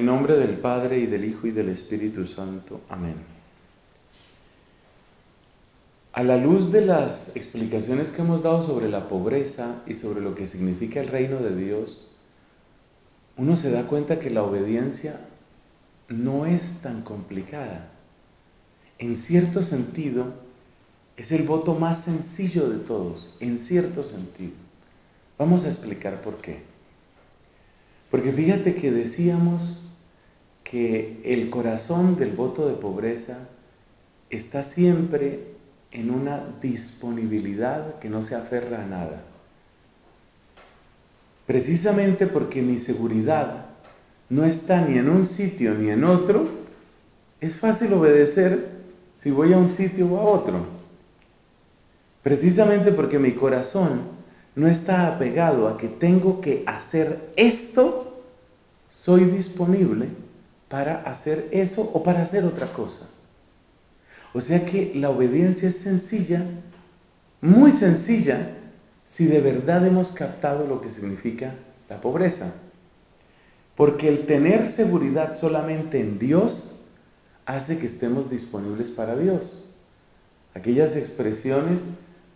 el nombre del Padre y del Hijo y del Espíritu Santo. Amén. A la luz de las explicaciones que hemos dado sobre la pobreza y sobre lo que significa el reino de Dios, uno se da cuenta que la obediencia no es tan complicada. En cierto sentido, es el voto más sencillo de todos, en cierto sentido. Vamos a explicar por qué. Porque fíjate que decíamos que el corazón del voto de pobreza está siempre en una disponibilidad que no se aferra a nada. Precisamente porque mi seguridad no está ni en un sitio ni en otro, es fácil obedecer si voy a un sitio o a otro. Precisamente porque mi corazón no está apegado a que tengo que hacer esto, soy disponible para hacer eso o para hacer otra cosa. O sea que la obediencia es sencilla, muy sencilla, si de verdad hemos captado lo que significa la pobreza. Porque el tener seguridad solamente en Dios hace que estemos disponibles para Dios. Aquellas expresiones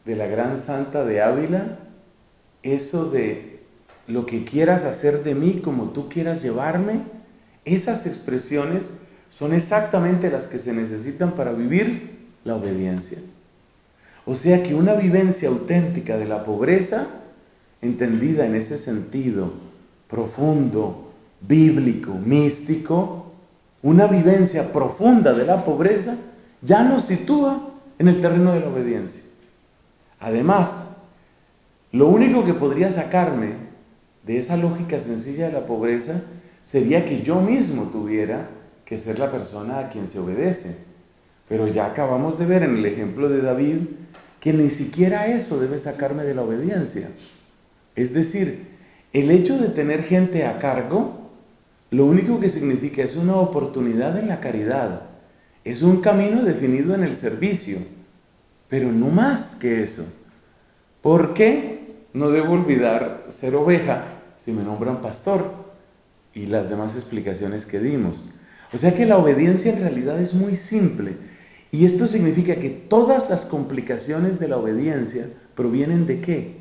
de la gran santa de Ávila, eso de lo que quieras hacer de mí como tú quieras llevarme, esas expresiones son exactamente las que se necesitan para vivir la obediencia. O sea que una vivencia auténtica de la pobreza, entendida en ese sentido profundo, bíblico, místico, una vivencia profunda de la pobreza, ya nos sitúa en el terreno de la obediencia. Además, lo único que podría sacarme de esa lógica sencilla de la pobreza sería que yo mismo tuviera que ser la persona a quien se obedece. Pero ya acabamos de ver en el ejemplo de David que ni siquiera eso debe sacarme de la obediencia. Es decir, el hecho de tener gente a cargo, lo único que significa es una oportunidad en la caridad, es un camino definido en el servicio, pero no más que eso. ¿Por qué? no debo olvidar ser oveja si me nombran pastor y las demás explicaciones que dimos. O sea que la obediencia en realidad es muy simple y esto significa que todas las complicaciones de la obediencia provienen de qué?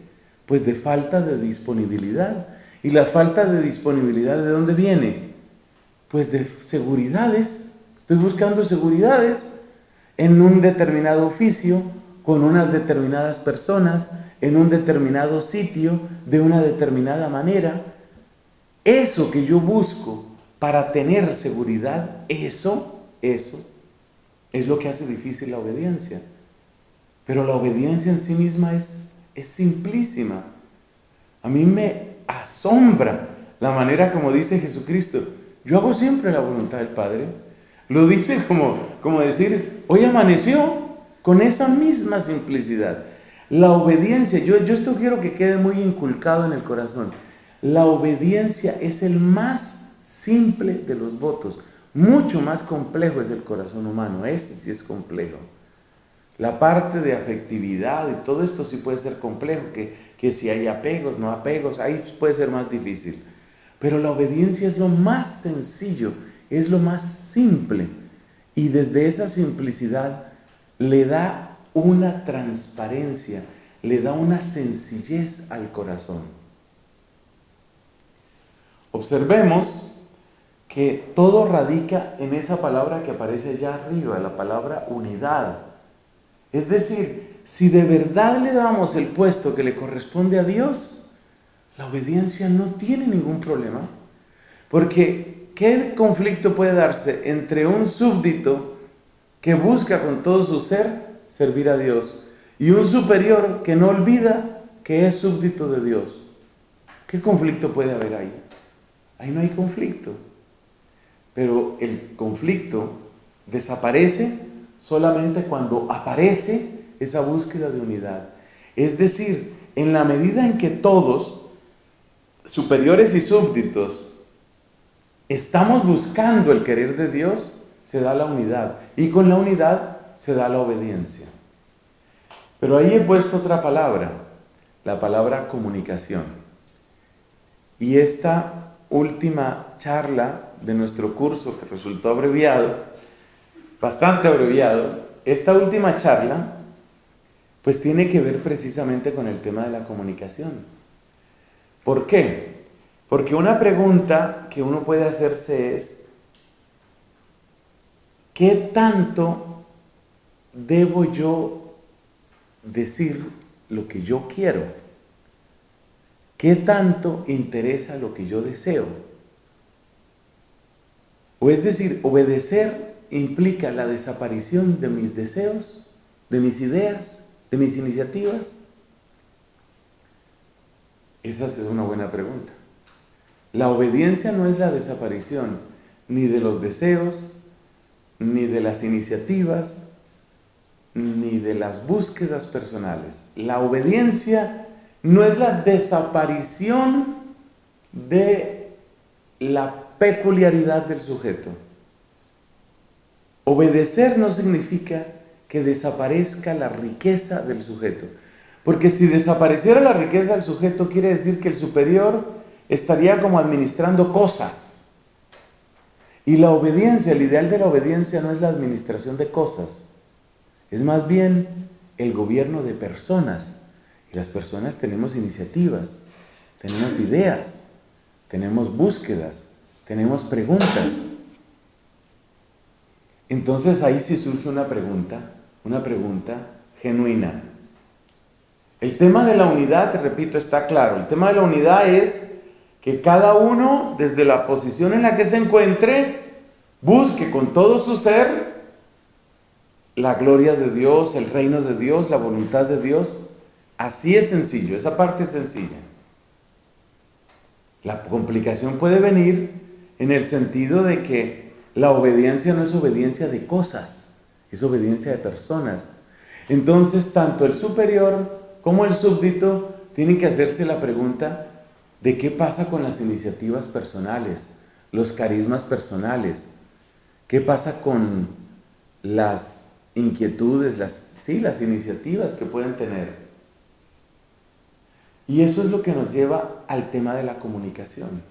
Pues de falta de disponibilidad. ¿Y la falta de disponibilidad de dónde viene? Pues de seguridades. Estoy buscando seguridades en un determinado oficio, con unas determinadas personas, en un determinado sitio, de una determinada manera. Eso que yo busco para tener seguridad, eso, eso, es lo que hace difícil la obediencia. Pero la obediencia en sí misma es, es simplísima. A mí me asombra la manera como dice Jesucristo. Yo hago siempre la voluntad del Padre. Lo dice como, como decir, hoy amaneció con esa misma simplicidad. La obediencia, yo, yo esto quiero que quede muy inculcado en el corazón. La obediencia es el más simple de los votos. Mucho más complejo es el corazón humano, ese sí es complejo. La parte de afectividad y todo esto sí puede ser complejo, que, que si hay apegos, no apegos, ahí puede ser más difícil. Pero la obediencia es lo más sencillo, es lo más simple. Y desde esa simplicidad le da una transparencia, le da una sencillez al corazón. Observemos que todo radica en esa palabra que aparece allá arriba, la palabra unidad. Es decir, si de verdad le damos el puesto que le corresponde a Dios, la obediencia no tiene ningún problema. Porque, ¿qué conflicto puede darse entre un súbdito que busca con todo su ser servir a Dios. Y un superior que no olvida que es súbdito de Dios. ¿Qué conflicto puede haber ahí? Ahí no hay conflicto. Pero el conflicto desaparece solamente cuando aparece esa búsqueda de unidad. Es decir, en la medida en que todos, superiores y súbditos, estamos buscando el querer de Dios, se da la unidad. Y con la unidad se da la obediencia. Pero ahí he puesto otra palabra, la palabra comunicación. Y esta última charla de nuestro curso, que resultó abreviado, bastante abreviado, esta última charla, pues tiene que ver precisamente con el tema de la comunicación. ¿Por qué? Porque una pregunta que uno puede hacerse es, ¿qué tanto debo yo decir lo que yo quiero? ¿Qué tanto interesa lo que yo deseo? O es decir, obedecer implica la desaparición de mis deseos, de mis ideas, de mis iniciativas. Esa es una buena pregunta. La obediencia no es la desaparición ni de los deseos, ni de las iniciativas, ni de las búsquedas personales. La obediencia no es la desaparición de la peculiaridad del sujeto. Obedecer no significa que desaparezca la riqueza del sujeto. Porque si desapareciera la riqueza del sujeto, quiere decir que el superior estaría como administrando cosas. Y la obediencia, el ideal de la obediencia no es la administración de cosas, es más bien el gobierno de personas. Las personas tenemos iniciativas, tenemos ideas, tenemos búsquedas, tenemos preguntas. Entonces ahí sí surge una pregunta, una pregunta genuina. El tema de la unidad, te repito, está claro. El tema de la unidad es que cada uno, desde la posición en la que se encuentre, busque con todo su ser la gloria de Dios, el reino de Dios, la voluntad de Dios. Así es sencillo, esa parte es sencilla. La complicación puede venir en el sentido de que la obediencia no es obediencia de cosas, es obediencia de personas. Entonces, tanto el superior como el súbdito tienen que hacerse la pregunta de qué pasa con las iniciativas personales, los carismas personales, qué pasa con las inquietudes, las, sí, las iniciativas que pueden tener. Y eso es lo que nos lleva al tema de la comunicación.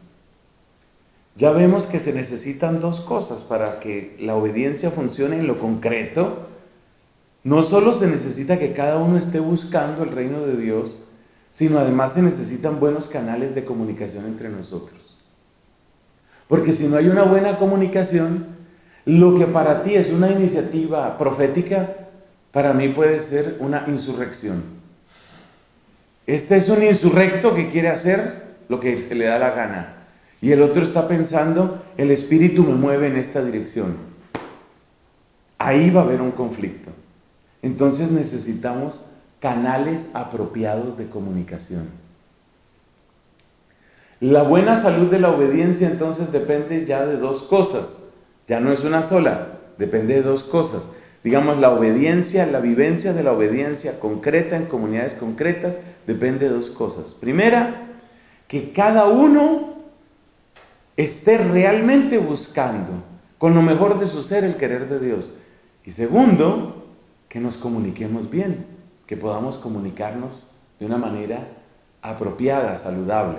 Ya vemos que se necesitan dos cosas para que la obediencia funcione en lo concreto. No solo se necesita que cada uno esté buscando el reino de Dios, sino además se necesitan buenos canales de comunicación entre nosotros. Porque si no hay una buena comunicación, lo que para ti es una iniciativa profética, para mí puede ser una insurrección. Este es un insurrecto que quiere hacer lo que se le da la gana. Y el otro está pensando, el espíritu me mueve en esta dirección. Ahí va a haber un conflicto. Entonces necesitamos canales apropiados de comunicación. La buena salud de la obediencia entonces depende ya de dos cosas. Ya no es una sola, depende de dos cosas. Digamos, la obediencia, la vivencia de la obediencia concreta en comunidades concretas depende de dos cosas. Primera, que cada uno esté realmente buscando con lo mejor de su ser el querer de Dios. Y segundo, que nos comuniquemos bien, que podamos comunicarnos de una manera apropiada, saludable.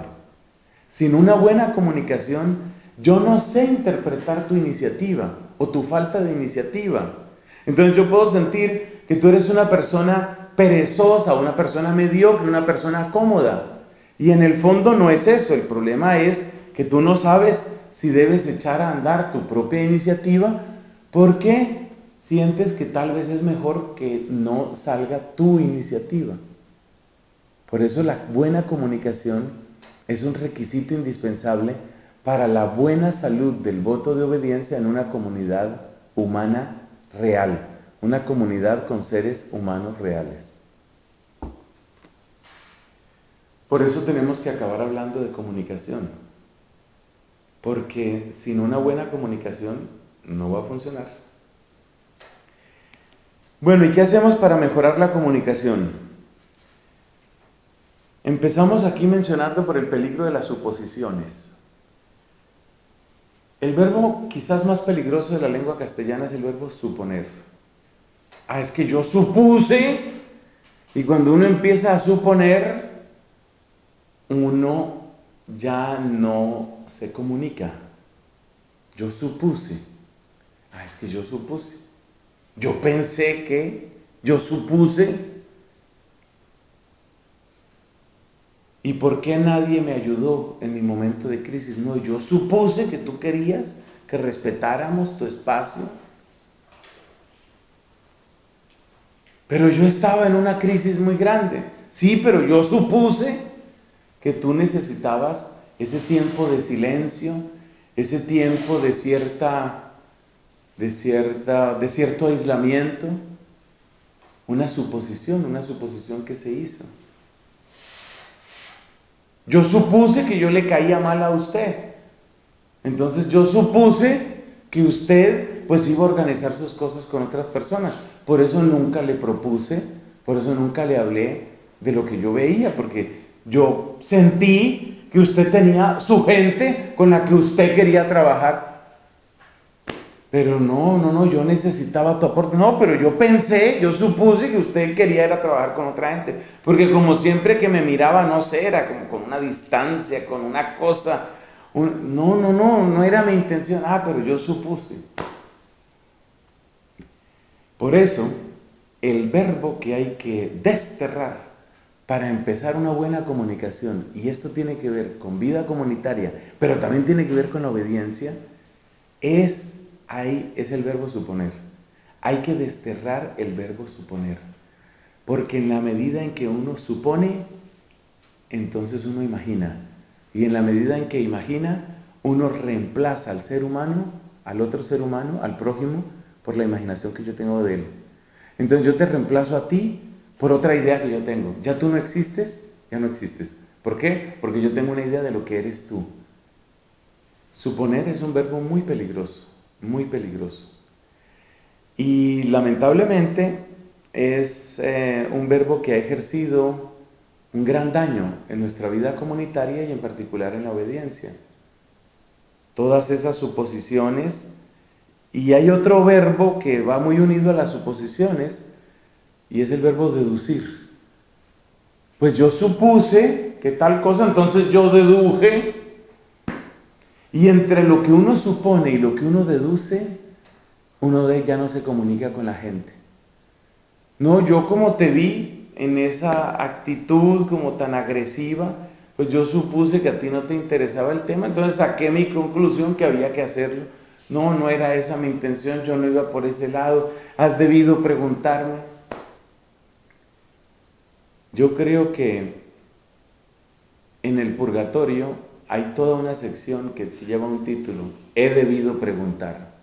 Sin una buena comunicación, yo no sé interpretar tu iniciativa o tu falta de iniciativa. Entonces yo puedo sentir que tú eres una persona perezosa, una persona mediocre, una persona cómoda. Y en el fondo no es eso, el problema es que tú no sabes si debes echar a andar tu propia iniciativa porque sientes que tal vez es mejor que no salga tu iniciativa. Por eso la buena comunicación es un requisito indispensable para la buena salud del voto de obediencia en una comunidad humana real, una comunidad con seres humanos reales. Por eso tenemos que acabar hablando de comunicación, porque sin una buena comunicación no va a funcionar. Bueno, ¿y qué hacemos para mejorar la comunicación? Empezamos aquí mencionando por el peligro de las suposiciones. El verbo quizás más peligroso de la lengua castellana es el verbo suponer. Ah, es que yo supuse, y cuando uno empieza a suponer, uno ya no se comunica. Yo supuse. Ah, es que yo supuse. Yo pensé que, yo supuse. ¿Y por qué nadie me ayudó en mi momento de crisis? No, yo supuse que tú querías que respetáramos tu espacio. Pero yo estaba en una crisis muy grande. Sí, pero yo supuse que tú necesitabas ese tiempo de silencio, ese tiempo de cierta, de cierta, de cierto aislamiento, una suposición, una suposición que se hizo. Yo supuse que yo le caía mal a usted. Entonces yo supuse que usted pues iba a organizar sus cosas con otras personas. Por eso nunca le propuse, por eso nunca le hablé de lo que yo veía, porque yo sentí que usted tenía su gente con la que usted quería trabajar. Pero no, no, no, yo necesitaba tu aporte. No, pero yo pensé, yo supuse que usted quería ir a trabajar con otra gente. Porque como siempre que me miraba, no sé, era como con una distancia, con una cosa. no, no, no, no era mi intención. Ah, pero yo supuse. Por eso, el verbo que hay que desterrar para empezar una buena comunicación, y esto tiene que ver con vida comunitaria, pero también tiene que ver con obediencia, es, ahí, es el verbo suponer. Hay que desterrar el verbo suponer. Porque en la medida en que uno supone, entonces uno imagina. Y en la medida en que imagina, uno reemplaza al ser humano, al otro ser humano, al prójimo, por la imaginación que yo tengo de él. Entonces yo te reemplazo a ti por otra idea que yo tengo. Ya tú no existes, ya no existes. ¿Por qué? Porque yo tengo una idea de lo que eres tú. Suponer es un verbo muy peligroso, muy peligroso. Y lamentablemente es eh, un verbo que ha ejercido un gran daño en nuestra vida comunitaria y en particular en la obediencia. Todas esas suposiciones, y hay otro verbo que va muy unido a las suposiciones, y es el verbo deducir. Pues yo supuse que tal cosa, entonces yo deduje. Y entre lo que uno supone y lo que uno deduce, uno de ya no se comunica con la gente. No, yo como te vi en esa actitud como tan agresiva, pues yo supuse que a ti no te interesaba el tema, entonces saqué mi conclusión que había que hacerlo. No, no era esa mi intención, yo no iba por ese lado, has debido preguntarme. Yo creo que en el purgatorio hay toda una sección que lleva un título, he debido preguntar.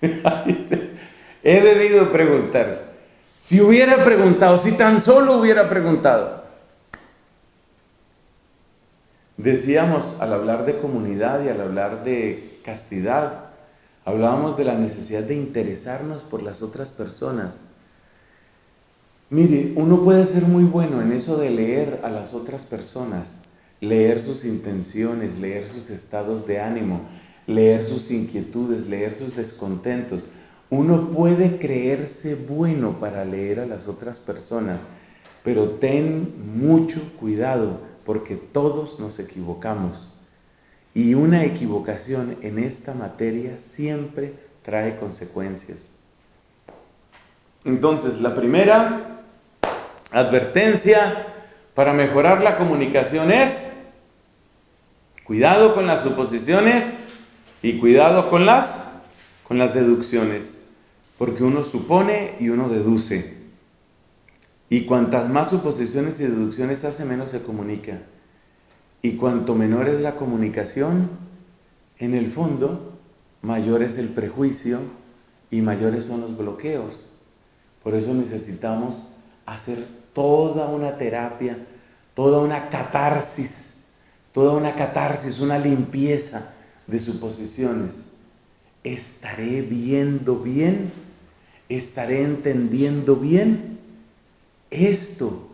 he debido preguntar. Si hubiera preguntado, si tan solo hubiera preguntado. Decíamos al hablar de comunidad y al hablar de castidad, hablábamos de la necesidad de interesarnos por las otras personas Mire, uno puede ser muy bueno en eso de leer a las otras personas, leer sus intenciones, leer sus estados de ánimo, leer sus inquietudes, leer sus descontentos. Uno puede creerse bueno para leer a las otras personas, pero ten mucho cuidado porque todos nos equivocamos. Y una equivocación en esta materia siempre trae consecuencias. Entonces, la primera advertencia para mejorar la comunicación es cuidado con las suposiciones y cuidado con las, con las deducciones, porque uno supone y uno deduce. Y cuantas más suposiciones y deducciones hace, menos se comunica. Y cuanto menor es la comunicación, en el fondo, mayor es el prejuicio y mayores son los bloqueos. Por eso necesitamos hacer toda una terapia, toda una catarsis, toda una catarsis, una limpieza de suposiciones. ¿Estaré viendo bien? ¿Estaré entendiendo bien? ¿Esto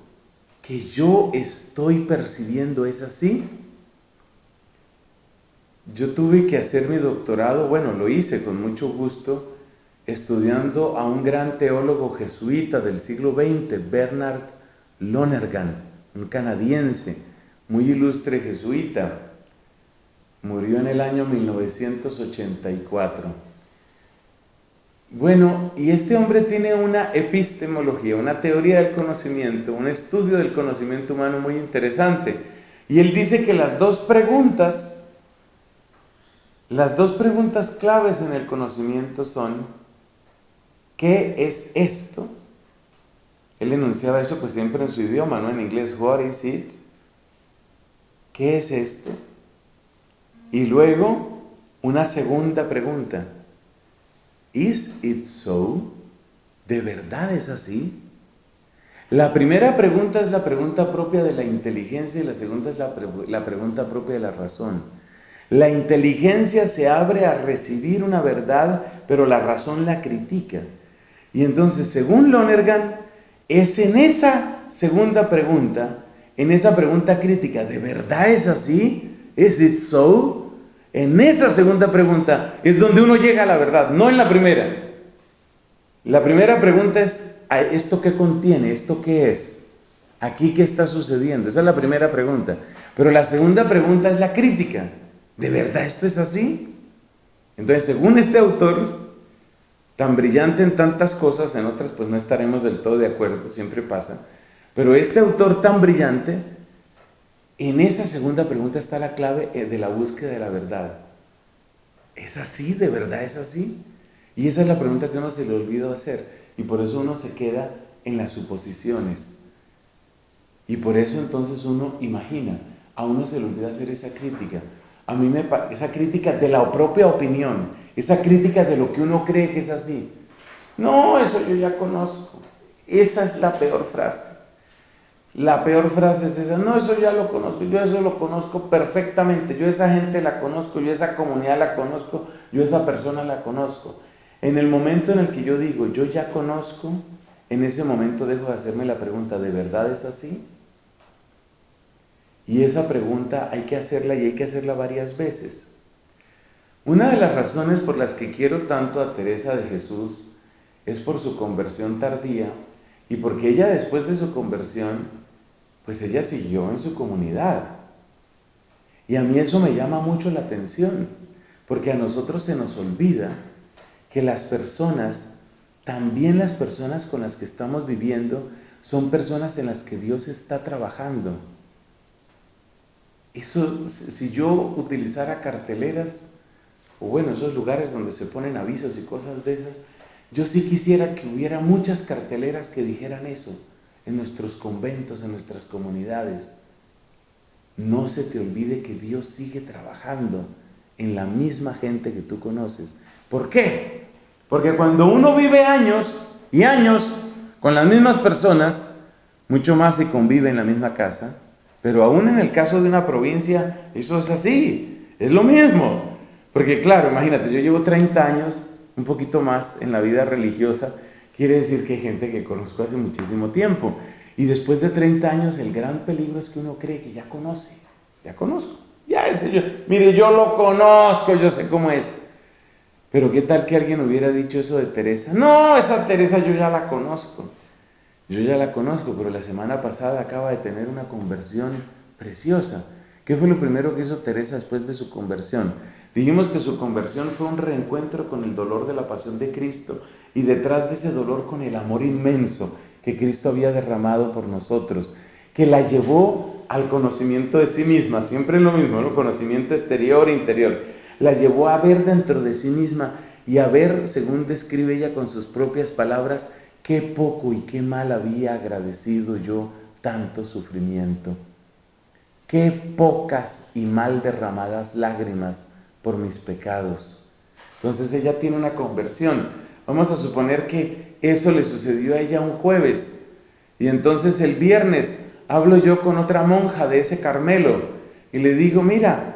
que yo estoy percibiendo es así? Yo tuve que hacer mi doctorado, bueno, lo hice con mucho gusto, estudiando a un gran teólogo jesuita del siglo XX, Bernard Lonergan, un canadiense, muy ilustre jesuita. Murió en el año 1984. Bueno, y este hombre tiene una epistemología, una teoría del conocimiento, un estudio del conocimiento humano muy interesante. Y él dice que las dos preguntas, las dos preguntas claves en el conocimiento son, ¿qué es esto? Él enunciaba eso pues siempre en su idioma, ¿no? En inglés, what is it? ¿Qué es esto? Y luego, una segunda pregunta. ¿Is it so? ¿De verdad es así? La primera pregunta es la pregunta propia de la inteligencia y la segunda es la, la, pregunta propia de la razón. La inteligencia se abre a recibir una verdad, pero la razón la critica. Y entonces, según Lonergan, es en esa segunda pregunta, en esa pregunta crítica, ¿de verdad es así? ¿Is it so? En esa segunda pregunta es donde uno llega a la verdad, no en la primera. La primera pregunta es, ¿esto qué contiene? ¿Esto qué es? ¿Aquí qué está sucediendo? Esa es la primera pregunta. Pero la segunda pregunta es la crítica. ¿De verdad esto es así? Entonces, según este autor, tan brillante en tantas cosas, en otras pues no estaremos del todo de acuerdo, siempre pasa, pero este autor tan brillante, en esa segunda pregunta está la clave eh, de la búsqueda de la verdad. ¿Es así? ¿De verdad es así? Y esa es la pregunta que uno se le olvida hacer. Y por eso uno se queda en las suposiciones. Y por eso entonces uno imagina, a uno se le olvida hacer esa crítica. A mí me esa crítica de la propia opinión, esa crítica de lo que uno cree que es así. No, eso yo ya conozco. Esa es la peor frase. La peor frase es esa, no, eso ya lo conozco, yo eso lo conozco perfectamente, yo esa gente la conozco, yo esa comunidad la conozco, yo esa persona la conozco. En el momento en el que yo digo, yo ya conozco, en ese momento dejo de hacerme la pregunta, ¿de verdad es así? Y esa pregunta hay que hacerla y hay que hacerla varias veces. Una de las razones por las que quiero tanto a Teresa de Jesús es por su conversión tardía y porque ella después de su conversión, pues ella siguió en su comunidad. Y a mí eso me llama mucho la atención, porque a nosotros se nos olvida que las personas, también las personas con las que estamos viviendo, son personas en las que Dios está trabajando. Eso, si yo utilizara carteleras, o bueno, esos lugares donde se ponen avisos y cosas de esas, yo sí quisiera que hubiera muchas carteleras que dijeran eso en nuestros conventos, en nuestras comunidades. No se te olvide que Dios sigue trabajando en la misma gente que tú conoces. ¿Por qué? Porque cuando uno vive años y años con las mismas personas, mucho más si convive en la misma casa, pero aún en el caso de una provincia, eso es así, es lo mismo. Porque claro, imagínate, yo llevo 30 años, un poquito más en la vida religiosa, quiere decir que hay gente que conozco hace muchísimo tiempo. Y después de 30 años, el gran peligro es que uno cree que ya conoce, ya conozco, ya ese yo, mire, yo lo conozco, yo sé cómo es. Pero qué tal que alguien hubiera dicho eso de Teresa? No, esa Teresa yo ya la conozco. Yo ya la conozco, pero la semana pasada acaba de tener una conversión preciosa. ¿Qué fue lo primero que hizo Teresa después de su conversión? Dijimos que su conversión fue un reencuentro con el dolor de la pasión de Cristo y detrás de ese dolor con el amor inmenso que Cristo había derramado por nosotros, que la llevó al conocimiento de sí misma, siempre lo mismo, conocimiento exterior e interior, la llevó a ver dentro de sí misma y a ver, según describe ella con sus propias palabras, Qué poco y qué mal había agradecido yo tanto sufrimiento. Qué pocas y mal derramadas lágrimas por mis pecados. Entonces ella tiene una conversión. Vamos a suponer que eso le sucedió a ella un jueves. Y entonces el viernes hablo yo con otra monja de ese Carmelo y le digo, mira,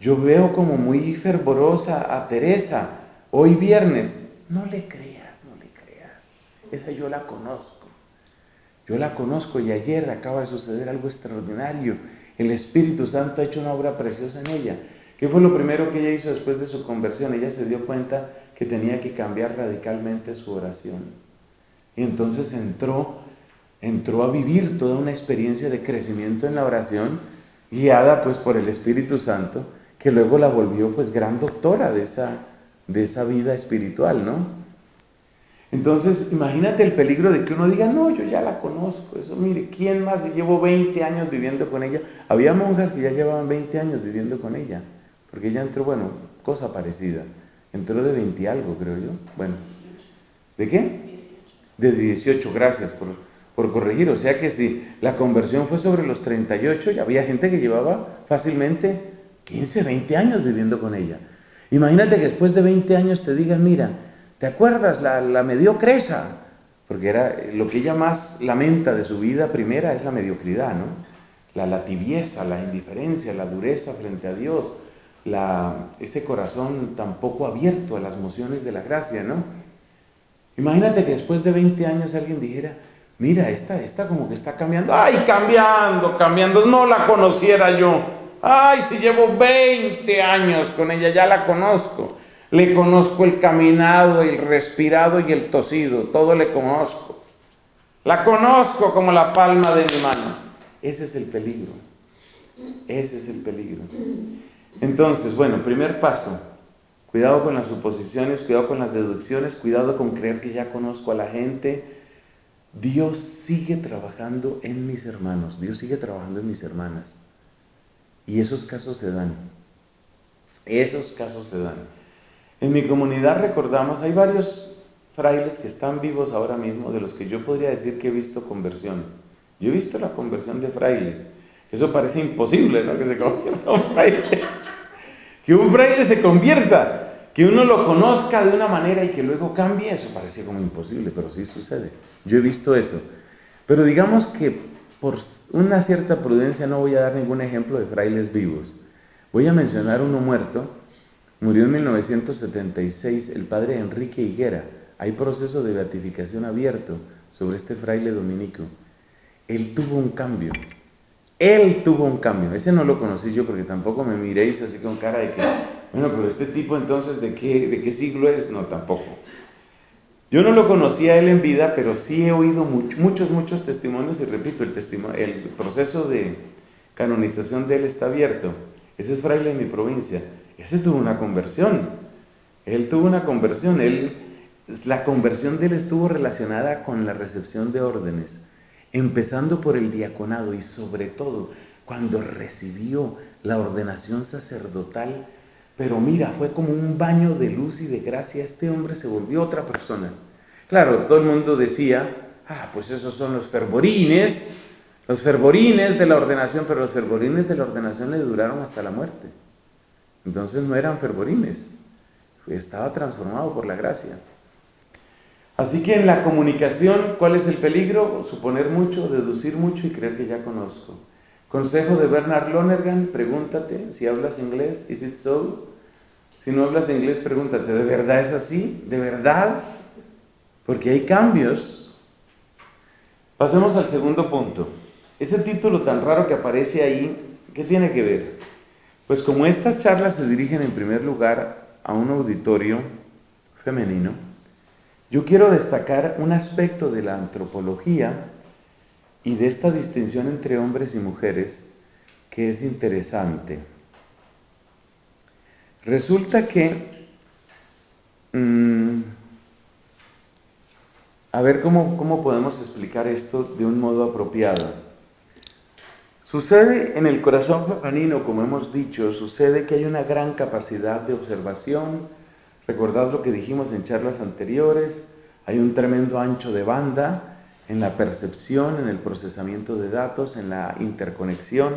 yo veo como muy fervorosa a Teresa hoy viernes. No le creas, no le creas. esa yo la conozco. Yo la conozco y ayer acaba de suceder algo extraordinario. El Espíritu Santo ha hecho una obra preciosa en ella. ¿Qué fue lo primero que ella hizo después de su conversión? Ella se dio cuenta que tenía que cambiar radicalmente su oración. Y entonces entró, entró a vivir toda una experiencia de crecimiento en la oración, guiada pues por el Espíritu Santo, que luego la volvió pues gran doctora de esa, de esa vida espiritual, ¿no? Entonces, imagínate el peligro de que uno diga, no, yo ya la conozco. Eso, mire, ¿quién más? Llevo 20 años viviendo con ella. Había monjas que ya llevaban 20 años viviendo con ella, porque ella entró, bueno, cosa parecida. Entró de 20 algo, creo yo. Bueno, ¿de qué? De 18, gracias por, por corregir. O sea que si la conversión fue sobre los 38, ya había gente que llevaba fácilmente 15, 20 años viviendo con ella. Imagínate que después de 20 años te digan, mira, ¿Te acuerdas? La, la mediocreza. Porque era lo que ella más lamenta de su vida primera es la mediocridad, ¿no? La, la tibieza, la indiferencia, la dureza frente a Dios, la, ese corazón tan poco abierto a las mociones de la gracia, ¿no? Imagínate que después de 20 años alguien dijera, mira, esta, esta como que está cambiando, ay, cambiando, cambiando, no la conociera yo, ay, si llevo 20 años con ella, ya la conozco. Le conozco el caminado, el respirado y el tosido. Todo le conozco. La conozco como la palma de mi mano. Ese es el peligro. Ese es el peligro. Entonces, bueno, primer paso. Cuidado con las suposiciones, cuidado con las deducciones, cuidado con creer que ya conozco a la gente. Dios sigue trabajando en mis hermanos, Dios sigue trabajando en mis hermanas. Y esos casos se dan. Esos casos se dan. En mi comunidad recordamos, hay varios frailes que están vivos ahora mismo, de los que yo podría decir que he visto conversión. Yo he visto la conversión de frailes. Eso parece imposible, ¿no? Que se convierta un fraile. Que un fraile se convierta, que uno lo conozca de una manera y que luego cambie, eso parece como imposible, pero sí sucede. Yo he visto eso. Pero digamos que por una cierta prudencia no voy a dar ningún ejemplo de frailes vivos. Voy a mencionar uno muerto Murió en 1976 el padre Enrique Higuera. Hay proceso de beatificación abierto sobre este fraile dominico. Él tuvo un cambio. Él tuvo un cambio. Ese no lo conocí yo porque tampoco me miréis así con cara de que, bueno, pero este tipo entonces, ¿de qué, de qué siglo es? No, tampoco. Yo no lo conocía él en vida, pero sí he oído muchos, muchos testimonios y repito, el, el proceso de canonización de él está abierto. Ese es fraile de mi provincia. Ese tuvo una conversión. Él tuvo una conversión. Él, la conversión de él estuvo relacionada con la recepción de órdenes, empezando por el diaconado y sobre todo cuando recibió la ordenación sacerdotal. Pero mira, fue como un baño de luz y de gracia. Este hombre se volvió otra persona. Claro, todo el mundo decía, ah, pues esos son los fervorines, los fervorines de la ordenación, pero los fervorines de la ordenación le duraron hasta la muerte. Entonces no eran fervorines, estaba transformado por la gracia. Así que en la comunicación, ¿cuál es el peligro? Suponer mucho, deducir mucho y creer que ya conozco. Consejo de Bernard Lonergan, pregúntate si hablas inglés, ¿is it so? Si no hablas inglés, pregúntate, ¿de verdad es así? ¿De verdad? Porque hay cambios. Pasemos al segundo punto. Ese título tan raro que aparece ahí, ¿qué tiene que ver? Pues como estas charlas se dirigen en primer lugar a un auditorio femenino, yo quiero destacar un aspecto de la antropología y de esta distinción entre hombres y mujeres que es interesante. Resulta que, mm, a ver cómo, cómo podemos explicar esto de un modo apropiado. Sucede en el corazón femenino, como hemos dicho, sucede que hay una gran capacidad de observación. Recordad lo que dijimos en charlas anteriores, hay un tremendo ancho de banda en la percepción, en el procesamiento de datos, en la interconexión.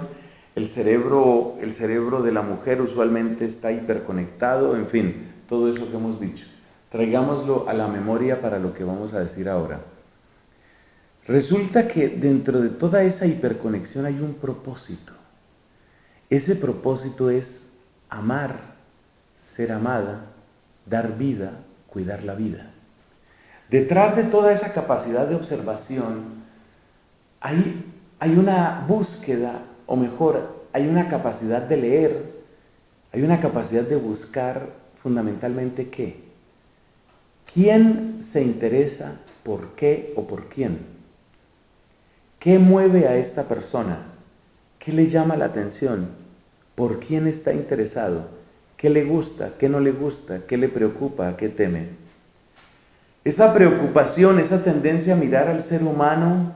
El cerebro, el cerebro de la mujer usualmente está hiperconectado, en fin, todo eso que hemos dicho. Traigámoslo a la memoria para lo que vamos a decir ahora. Resulta que dentro de toda esa hiperconexión hay un propósito. Ese propósito es amar, ser amada, dar vida, cuidar la vida. Detrás de toda esa capacidad de observación, hay, hay una búsqueda, o mejor, hay una capacidad de leer, hay una capacidad de buscar fundamentalmente qué. ¿Quién se interesa por qué o por quién? ¿Qué mueve a esta persona? ¿Qué le llama la atención? ¿Por quién está interesado? ¿Qué le gusta? ¿Qué no le gusta? ¿Qué le preocupa? ¿Qué teme? Esa preocupación, esa tendencia a mirar al ser humano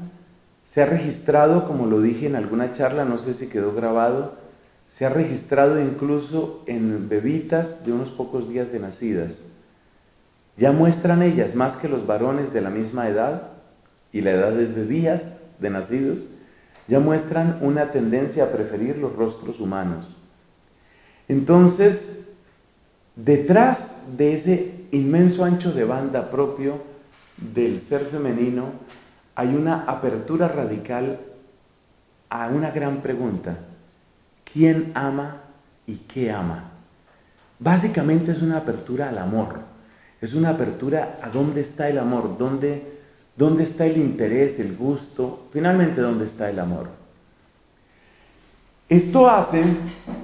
se ha registrado, como lo dije en alguna charla, no sé si quedó grabado, se ha registrado incluso en bebitas de unos pocos días de nacidas. Ya muestran ellas, más que los varones de la misma edad, y la edad es de días de nacidos, ya muestran una tendencia a preferir los rostros humanos. Entonces, detrás de ese inmenso ancho de banda propio del ser femenino, hay una apertura radical a una gran pregunta. ¿Quién ama y qué ama? Básicamente es una apertura al amor, es una apertura a dónde está el amor, dónde, dónde está el interés, el gusto, finalmente dónde está el amor. Esto hace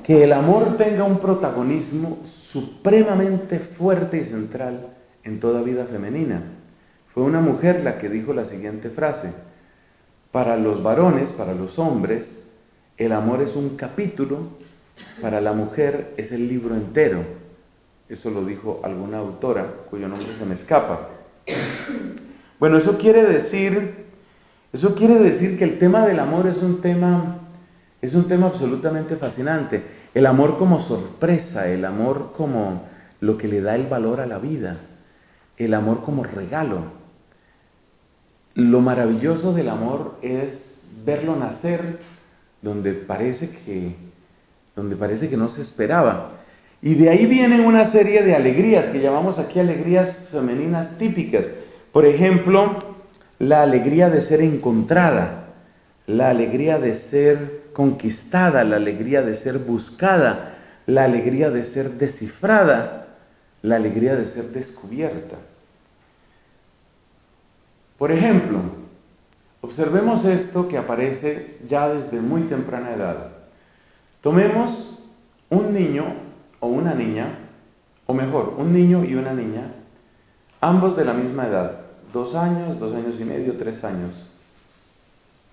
que el amor tenga un protagonismo supremamente fuerte y central en toda vida femenina. Fue una mujer la que dijo la siguiente frase, para los varones, para los hombres, el amor es un capítulo, para la mujer es el libro entero. Eso lo dijo alguna autora cuyo nombre se me escapa. Bueno, eso quiere decir, eso quiere decir que el tema del amor es un tema es un tema absolutamente fascinante. El amor como sorpresa, el amor como lo que le da el valor a la vida, el amor como regalo. Lo maravilloso del amor es verlo nacer donde parece que, donde parece que no se esperaba. Y de ahí vienen una serie de alegrías que llamamos aquí alegrías femeninas típicas. Por ejemplo, la alegría de ser encontrada, la alegría de ser conquistada, la alegría de ser buscada, la alegría de ser descifrada, la alegría de ser descubierta. Por ejemplo, observemos esto que aparece ya desde muy temprana edad. Tomemos un niño o una niña, o mejor, un niño y una niña, ambos de la misma edad, dos años, dos años y medio, tres años.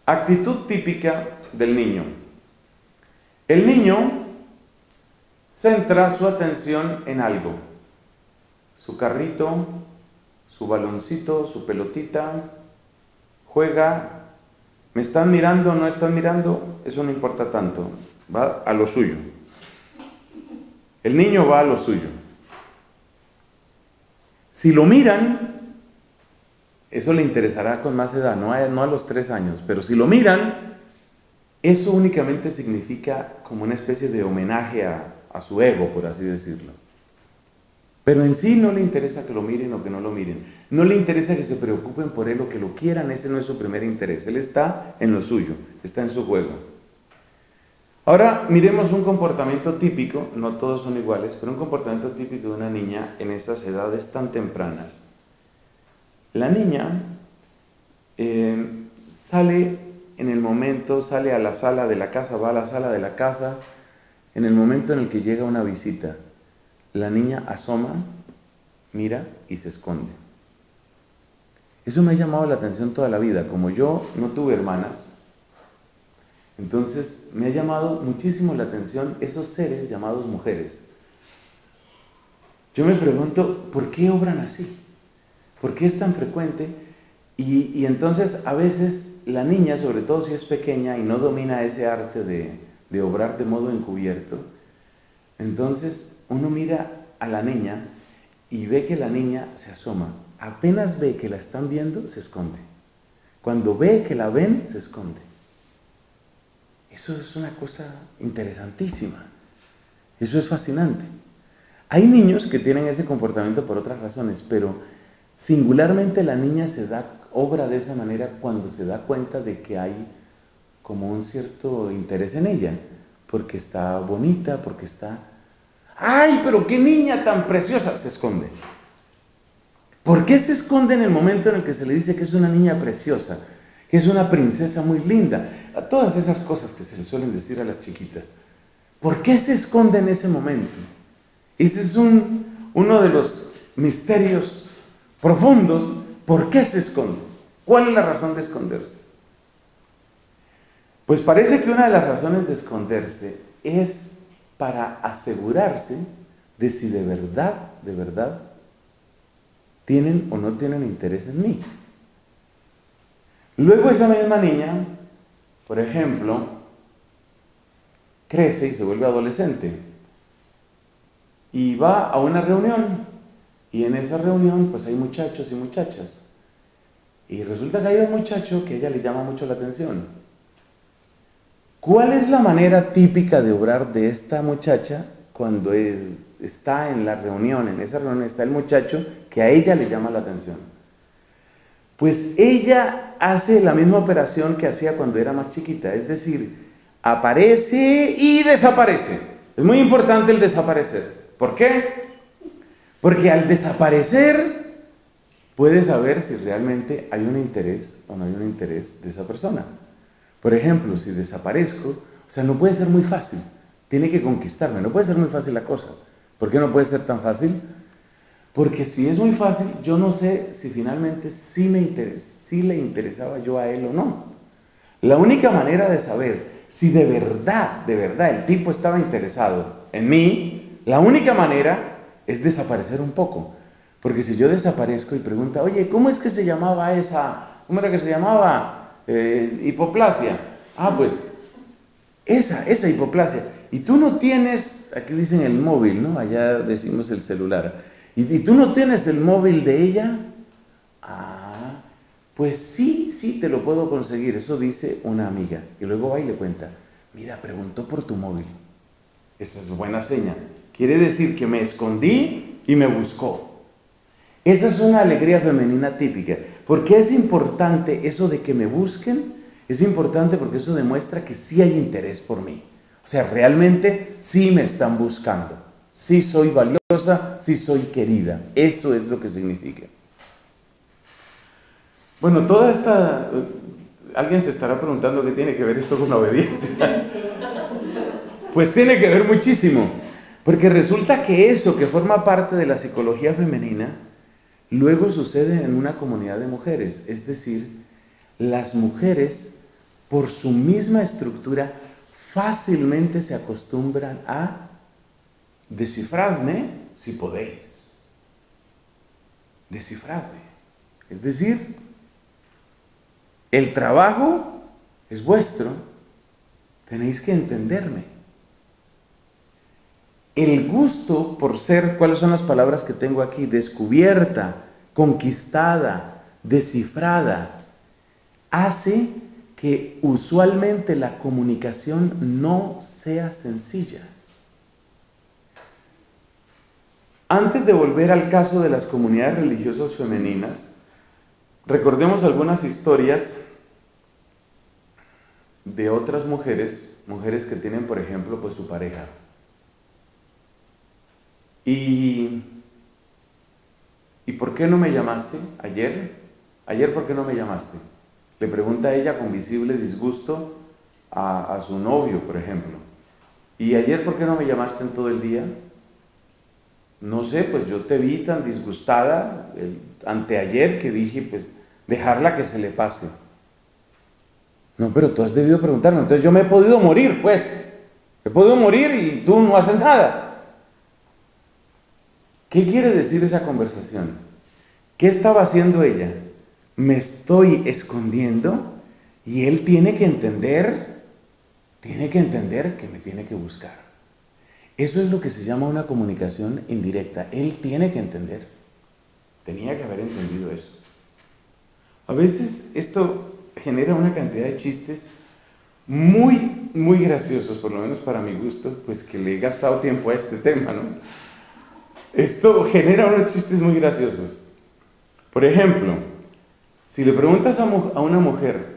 Actitud típica del niño. El niño centra su atención en algo. Su carrito, su baloncito, su pelotita, juega. ¿Me están mirando no están mirando? Eso no importa tanto. Va a lo suyo. El niño va a lo suyo. Si lo miran, eso le interesará con más edad, no a, los tres años, pero si lo miran, eso únicamente significa como una especie de homenaje a, a su ego, por así decirlo. Pero en sí no le interesa que lo miren o que no lo miren. No le interesa que se preocupen por él o que lo quieran, ese no es su primer interés. Él está en lo suyo, está en su juego. Ahora miremos un comportamiento típico, no todos son iguales, pero un comportamiento típico de una niña en estas edades tan tempranas. La niña eh, sale en el momento, sale a la sala de la casa, va a la sala de la casa, en el momento en el que llega una visita. La niña asoma, mira y se esconde. Eso me ha llamado la atención toda la vida. Como yo no tuve hermanas, entonces me ha llamado muchísimo la atención esos seres llamados mujeres. Yo me pregunto, ¿por qué obran así? ¿Por qué es tan frecuente? Y, entonces a veces la niña, sobre todo si es pequeña y no domina ese arte de, obrar de modo encubierto, entonces uno mira a la niña y ve que la niña se asoma. Apenas ve que la están viendo, se esconde. Cuando ve que la ven, se esconde. Eso es una cosa interesantísima. Eso es fascinante. Hay niños que tienen ese comportamiento por otras razones, pero Singularmente la niña se da, obra de esa manera cuando se da cuenta de que hay como un cierto interés en ella, porque está bonita, porque está... ¡Ay, pero qué niña tan preciosa! Se esconde. ¿Por qué se esconde en el momento en el que se le dice que es una niña preciosa, que es una princesa muy linda? A todas esas cosas que se le suelen decir a las chiquitas. ¿Por qué se esconde en ese momento? Ese es un, uno de los misterios profundos. ¿Por qué se esconde? ¿Cuál es la razón de esconderse? Pues parece que una de las razones de esconderse es para asegurarse de si de verdad, de verdad, tienen o no tienen interés en mí. Luego esa misma niña, por ejemplo, crece y se vuelve adolescente y va a una reunión y en esa reunión pues hay muchachos y muchachas y resulta que hay un muchacho que a ella le llama mucho la atención. ¿Cuál es la manera típica de obrar de esta muchacha cuando está en la reunión, en esa reunión está el muchacho que a ella le llama la atención. Pues ella hace la misma operación que hacía cuando era más chiquita, es decir, aparece y desaparece. Es muy importante el desaparecer. ¿Por qué? Porque al desaparecer puedes saber si realmente hay un interés o no hay un interés de esa persona. Por ejemplo, si desaparezco, o sea, no puede ser muy fácil tiene que conquistarme. No puede ser muy fácil la cosa. ¿Por qué no puede ser tan fácil? Porque si es muy fácil, yo no sé si finalmente sí, me le interesaba yo a él o no. La única manera de saber si de verdad, de verdad el tipo estaba interesado en mí, la única manera es desaparecer un poco. Porque si yo desaparezco y pregunta, oye, ¿cómo es que se llamaba esa? ¿Cómo era que se llamaba? Eh, hipoplasia. Ah, pues esa, esa hipoplasia. Y tú no tienes, aquí dicen el móvil, ¿no? Allá decimos el celular. Y, tú no tienes el móvil de ella. Ah, pues sí, sí, te lo puedo conseguir. Eso dice una amiga. Y luego va y le cuenta, mira, preguntó por tu móvil. Esa es buena seña. Quiere decir que me escondí y me buscó. Esa es una alegría femenina típica. Porque es importante eso de que me busquen. Es importante porque eso demuestra que sí hay interés por mí. O sea, realmente sí me están buscando. Sí soy valiosa, sí soy querida. Eso es lo que significa. Bueno, toda esta... Alguien se estará preguntando qué tiene que ver esto con la obediencia. Pues tiene que ver muchísimo. Porque resulta que eso que forma parte de la psicología femenina, luego sucede en una comunidad de mujeres. Es decir, las mujeres, por su misma estructura, fácilmente se acostumbran a descifradme si podéis. Descifradme. Es decir, el trabajo es vuestro, tenéis que entenderme. El gusto por ser, ¿cuáles son las palabras que tengo aquí? Descubierta, conquistada, descifrada, hace que usualmente la comunicación no sea sencilla. Antes de volver al caso de las comunidades religiosas femeninas, recordemos algunas historias de otras mujeres, mujeres que tienen, por ejemplo, pues su pareja. Y, ¿Y por qué no me llamaste ayer? Ayer, ¿por qué no me llamaste? Le pregunta ella con visible disgusto a, su novio, por ejemplo. ¿Y ayer por qué no me llamaste en todo el día? No sé, pues yo te vi tan disgustada anteayer que dije, pues dejarla que se le pase. No, pero tú has debido preguntarme. Entonces yo me he podido morir, pues. He podido morir y tú no haces nada. ¿Qué quiere decir esa conversación? ¿Qué estaba haciendo ella? me estoy escondiendo y él tiene que entender, tiene que entender que me tiene que buscar. Eso es lo que se llama una comunicación indirecta. Él tiene que entender. Tenía que haber entendido eso. A veces esto genera una cantidad de chistes muy, muy graciosos, por lo menos para mi gusto, pues que le he gastado tiempo a este tema, ¿no? Esto genera unos chistes muy graciosos. Por ejemplo, si le preguntas a, una mujer,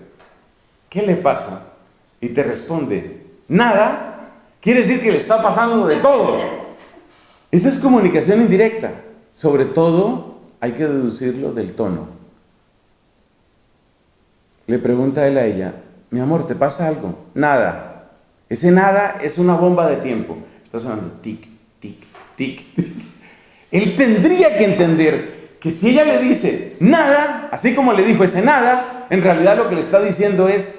¿qué le pasa? Y te responde, nada, quiere decir que le está pasando de todo. Esa es comunicación indirecta, sobre todo hay que deducirlo del tono. Le pregunta él a ella, mi amor, ¿te pasa algo? Nada. Ese nada es una bomba de tiempo. Está sonando tic, tic, tic, tic. Él tendría que entender que si ella le dice nada, así como le dijo ese nada, en realidad lo que le está diciendo es,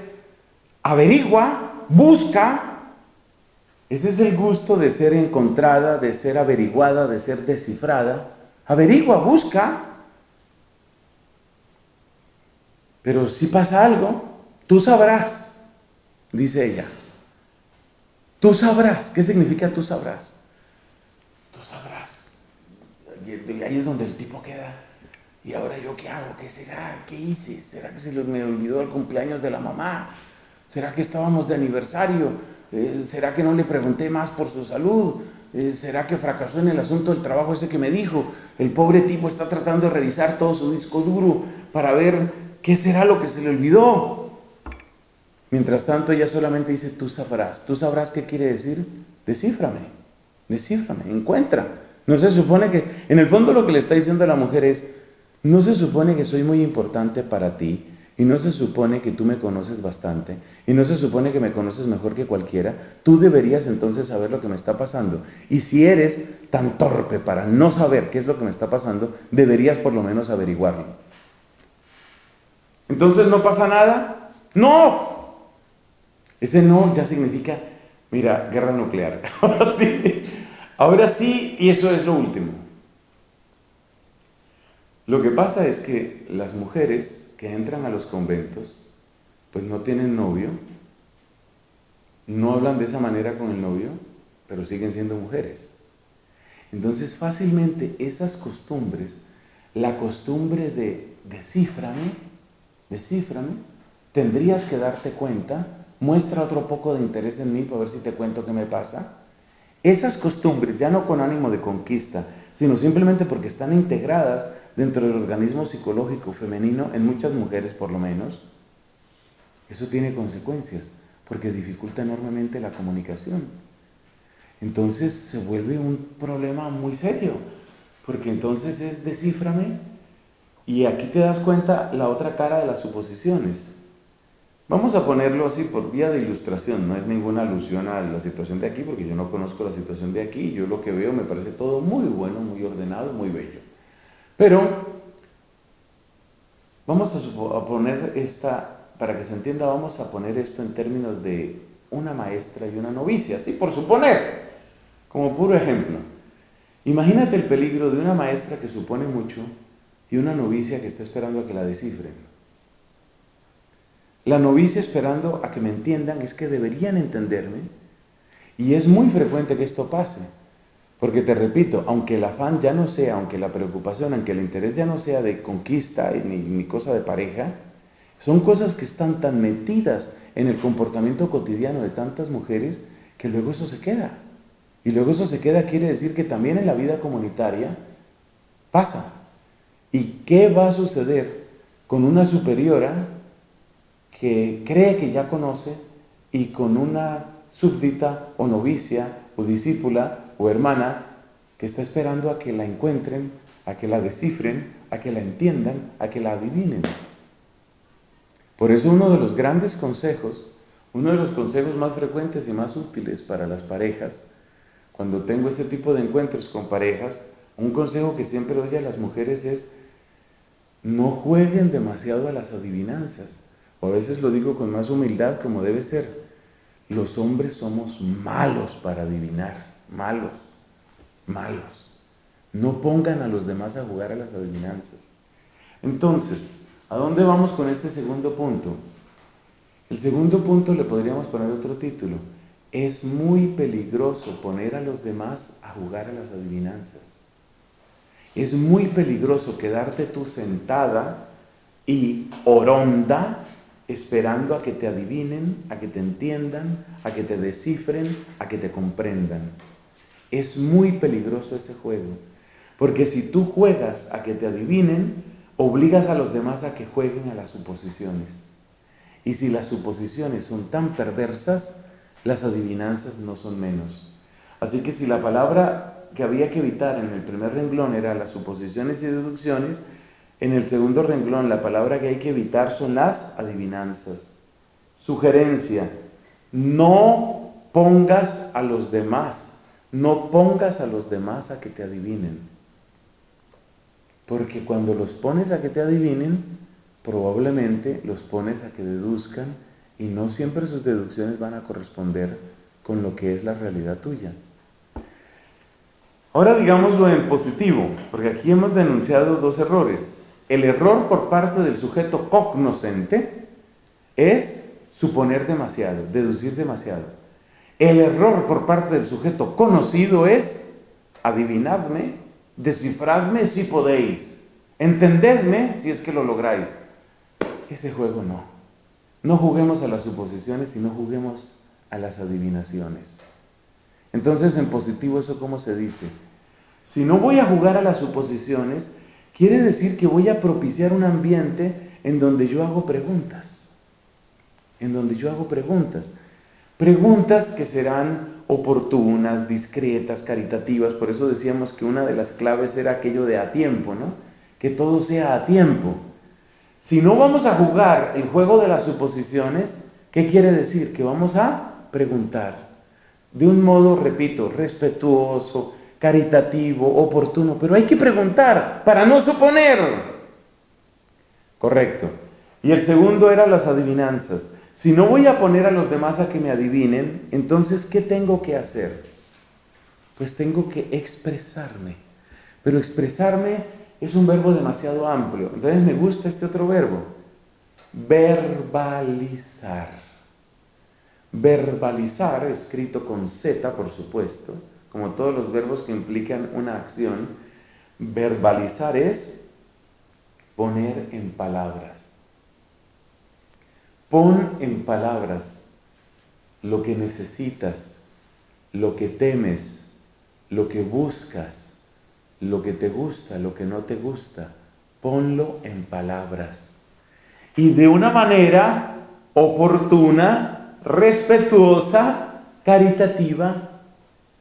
averigua, busca. Ese es el gusto de ser encontrada, de ser averiguada, de ser descifrada. Averigua, busca. Pero si pasa algo, tú sabrás, dice ella. Tú sabrás. ¿Qué significa tú sabrás? Tú sabrás. Y ahí es donde el tipo queda. ¿Y ahora yo qué hago? ¿Qué será? ¿Qué hice? ¿Será que se me olvidó el cumpleaños de la mamá? ¿Será que estábamos de aniversario? Eh, ¿Será que no le pregunté más por su salud? Eh, ¿Será que fracasó en el asunto del trabajo ese que me dijo? El pobre tipo está tratando de revisar todo su disco duro para ver qué será lo que se le olvidó. Mientras tanto, ella solamente dice, tú sabrás. ¿Tú sabrás qué quiere decir? Descíframe, descíframe, encuentra. No se supone que, en el fondo lo que le está diciendo a la mujer es, no se supone que soy muy importante para ti, y no se supone que tú me conoces bastante, y no se supone que me conoces mejor que cualquiera, tú deberías entonces saber lo que me está pasando. Y si eres tan torpe para no saber qué es lo que me está pasando, deberías por lo menos averiguarlo. Entonces, ¿no pasa nada? No. Ese no ya significa, mira, guerra nuclear. Sí, ahora sí, y eso es lo último. Lo que pasa es que las mujeres que entran a los conventos, pues no tienen novio, no hablan de esa manera con el novio, pero siguen siendo mujeres. Entonces fácilmente esas costumbres, la costumbre de descíframe, descíframe, tendrías que darte cuenta, muestra otro poco de interés en mí para ver si te cuento qué me pasa. Esas costumbres, ya no con ánimo de conquista, sino simplemente porque están integradas dentro del organismo psicológico femenino, en muchas mujeres por lo menos, eso tiene consecuencias, porque dificulta enormemente la comunicación. Entonces se vuelve un problema muy serio, porque entonces es descíframe y aquí te das cuenta la otra cara de las suposiciones. Vamos a ponerlo así por vía de ilustración, no es ninguna alusión a la situación de aquí, porque yo no conozco la situación de aquí, yo lo que veo me parece todo muy bueno, muy ordenado, muy bello. Pero vamos a, poner esta, para que se entienda, vamos a poner esto en términos de una maestra y una novicia, ¿sí? Por suponer, como puro ejemplo. Imagínate el peligro de una maestra que supone mucho y una novicia que está esperando a que la descifren. La novicia esperando a que me entiendan es que deberían entenderme y es muy frecuente que esto pase. Porque te repito, aunque el afán ya no sea, aunque la preocupación, aunque el interés ya no sea de conquista ni, ni cosa de pareja, son cosas que están tan metidas en el comportamiento cotidiano de tantas mujeres que luego eso se queda. Y luego eso se queda quiere decir que también en la vida comunitaria pasa. ¿Y qué va a suceder con una superiora que cree que ya conoce y con una súbdita o novicia o discípula o hermana que está esperando a que la encuentren, a que la descifren, a que la entiendan, a que la adivinen. Por eso uno de los grandes consejos, uno de los consejos más frecuentes y más útiles para las parejas, cuando tengo este tipo de encuentros con parejas, un consejo que siempre doy a las mujeres es no jueguen demasiado a las adivinanzas. O a veces lo digo con más humildad como debe ser. Los hombres somos malos para adivinar malos, malos. No pongan a los demás a jugar a las adivinanzas. Entonces, ¿a dónde vamos con este segundo punto? El segundo punto le podríamos poner otro título. Es muy peligroso poner a los demás a jugar a las adivinanzas. Es muy peligroso quedarte tú sentada y oronda esperando a que te adivinen, a que te entiendan, a que te descifren, a que te comprendan. Es muy peligroso ese juego, porque si tú juegas a que te adivinen, obligas a los demás a que jueguen a las suposiciones. Y si las suposiciones son tan perversas, las adivinanzas no son menos. Así que si la palabra que había que evitar en el primer renglón era las suposiciones y deducciones. En el segundo renglón la palabra que hay que evitar son las adivinanzas. Sugerencia, no pongas a los demás, no pongas a los demás a que te adivinen. Porque cuando los pones a que te adivinen, probablemente los pones a que deduzcan y no siempre sus deducciones van a corresponder con lo que es la realidad tuya. Ahora digámoslo en positivo, porque aquí hemos denunciado dos errores. El error por parte del sujeto cognoscente es suponer demasiado, deducir demasiado. El error por parte del sujeto conocido es adivinadme, descifradme si podéis, entendedme si es que lo lográis. Ese juego no. No juguemos a las suposiciones, sino juguemos a las adivinaciones. Entonces, en positivo, ¿eso cómo se dice? Si no voy a jugar a las suposiciones, quiere decir que voy a propiciar un ambiente en donde yo hago preguntas. En donde yo hago preguntas. Preguntas que serán oportunas, discretas, caritativas. Por eso decíamos que una de las claves era aquello de a tiempo, ¿no? Que todo sea a tiempo. Si no vamos a jugar el juego de las suposiciones, ¿qué quiere decir? Que vamos a preguntar. De un modo, repito, respetuoso, caritativo, oportuno, pero hay que preguntar para no suponer. Correcto. Y el segundo era las adivinanzas. Si no voy a poner a los demás a que me adivinen, entonces, ¿qué tengo que hacer? Pues tengo que expresarme. Pero expresarme es un verbo demasiado amplio. Entonces me gusta este otro verbo. Verbalizar. Verbalizar, escrito con Z, por supuesto, como todos los verbos que implican una acción, verbalizar es poner en palabras. Pon en palabras lo que necesitas, lo que temes, lo que buscas, lo que te gusta, lo que no te gusta. Ponlo en palabras. Y de una manera oportuna, respetuosa, caritativa,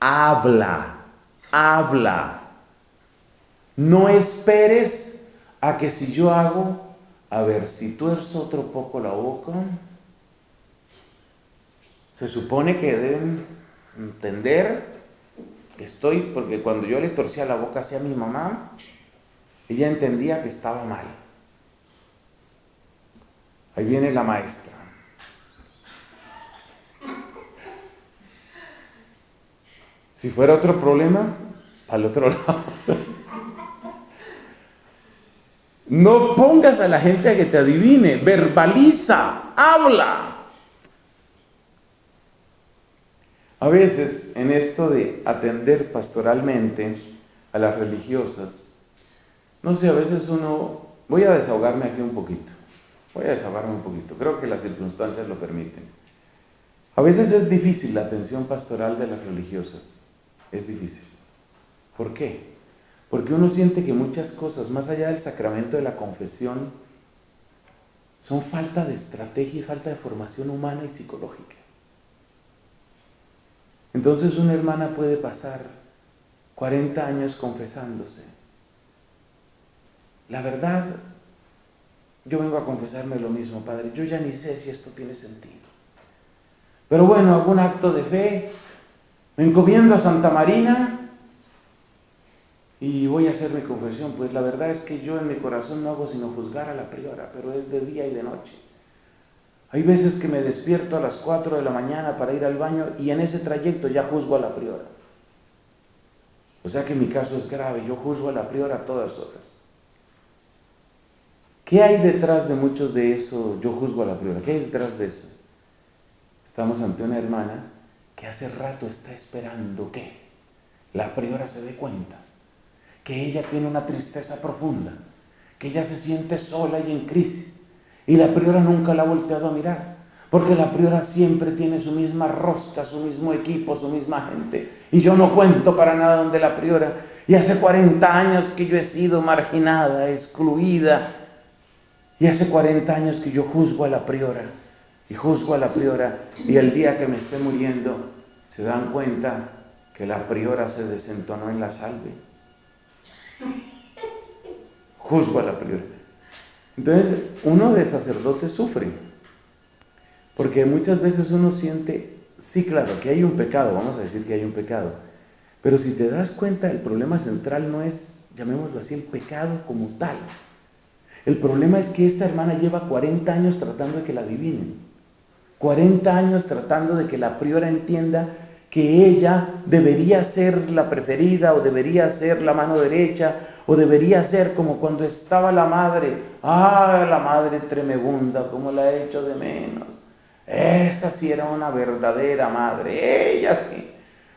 habla, habla. No esperes a que si yo hago, a ver, si tuerzo otro poco la boca, se supone que deben entender que estoy, porque cuando yo le torcía la boca hacia mi mamá, ella entendía que estaba mal. Ahí viene la maestra. Si fuera otro problema, al otro lado. No pongas a la gente a que te adivine, verbaliza, habla. A veces en esto de atender pastoralmente a las religiosas, no sé, a veces uno, voy a desahogarme aquí un poquito, voy a desahogarme un poquito, creo que las circunstancias lo permiten. A veces es difícil la atención pastoral de las religiosas es difícil. ¿Por qué? Porque uno siente que muchas cosas, más allá del sacramento de la confesión, son falta de estrategia y falta de formación humana y psicológica. Entonces una hermana puede pasar 40 años confesándose. La verdad, yo vengo a confesarme lo mismo, Padre. Yo ya ni sé si esto tiene sentido. Pero bueno, algún acto de fe, me encomiendo a Santa Marina y voy a hacer mi confesión. Pues la verdad es que yo en mi corazón no hago sino juzgar a la priora, pero es de día y de noche. Hay veces que me despierto a las 4 de la mañana para ir al baño y en ese trayecto ya juzgo a la priora. O sea que mi caso es grave, yo juzgo a la priora a todas horas. ¿Qué hay detrás de muchos de eso? Yo juzgo a la priora. ¿Qué hay detrás de eso? Estamos ante una hermana que hace rato está esperando que la priora se dé cuenta que ella tiene una tristeza profunda, que ella se siente sola y en crisis. Y la priora nunca la ha volteado a mirar, porque la priora siempre tiene su misma rosca, su mismo equipo, su misma gente. Y yo no cuento para nada donde la priora. Y hace 40 años que yo he sido marginada, excluida. Y hace 40 años que yo juzgo a la priora y juzgo a la priora y el día que me esté muriendo se dan cuenta que la priora se desentonó en la salve. Juzgo a la priora. Entonces, uno de sacerdotes sufre, porque muchas veces uno siente, sí, claro, que hay un pecado, vamos a decir que hay un pecado, pero si te das cuenta, el problema central no es, llamémoslo así, el pecado como tal. El problema es que esta hermana lleva 40 años tratando de que la adivinen. 40 años tratando de que la priora entienda que ella debería ser la preferida o debería ser la mano derecha o debería ser como cuando estaba la madre. Ah, la madre tremebunda, como la he hecho de menos. Esa sí era una verdadera madre, ella sí.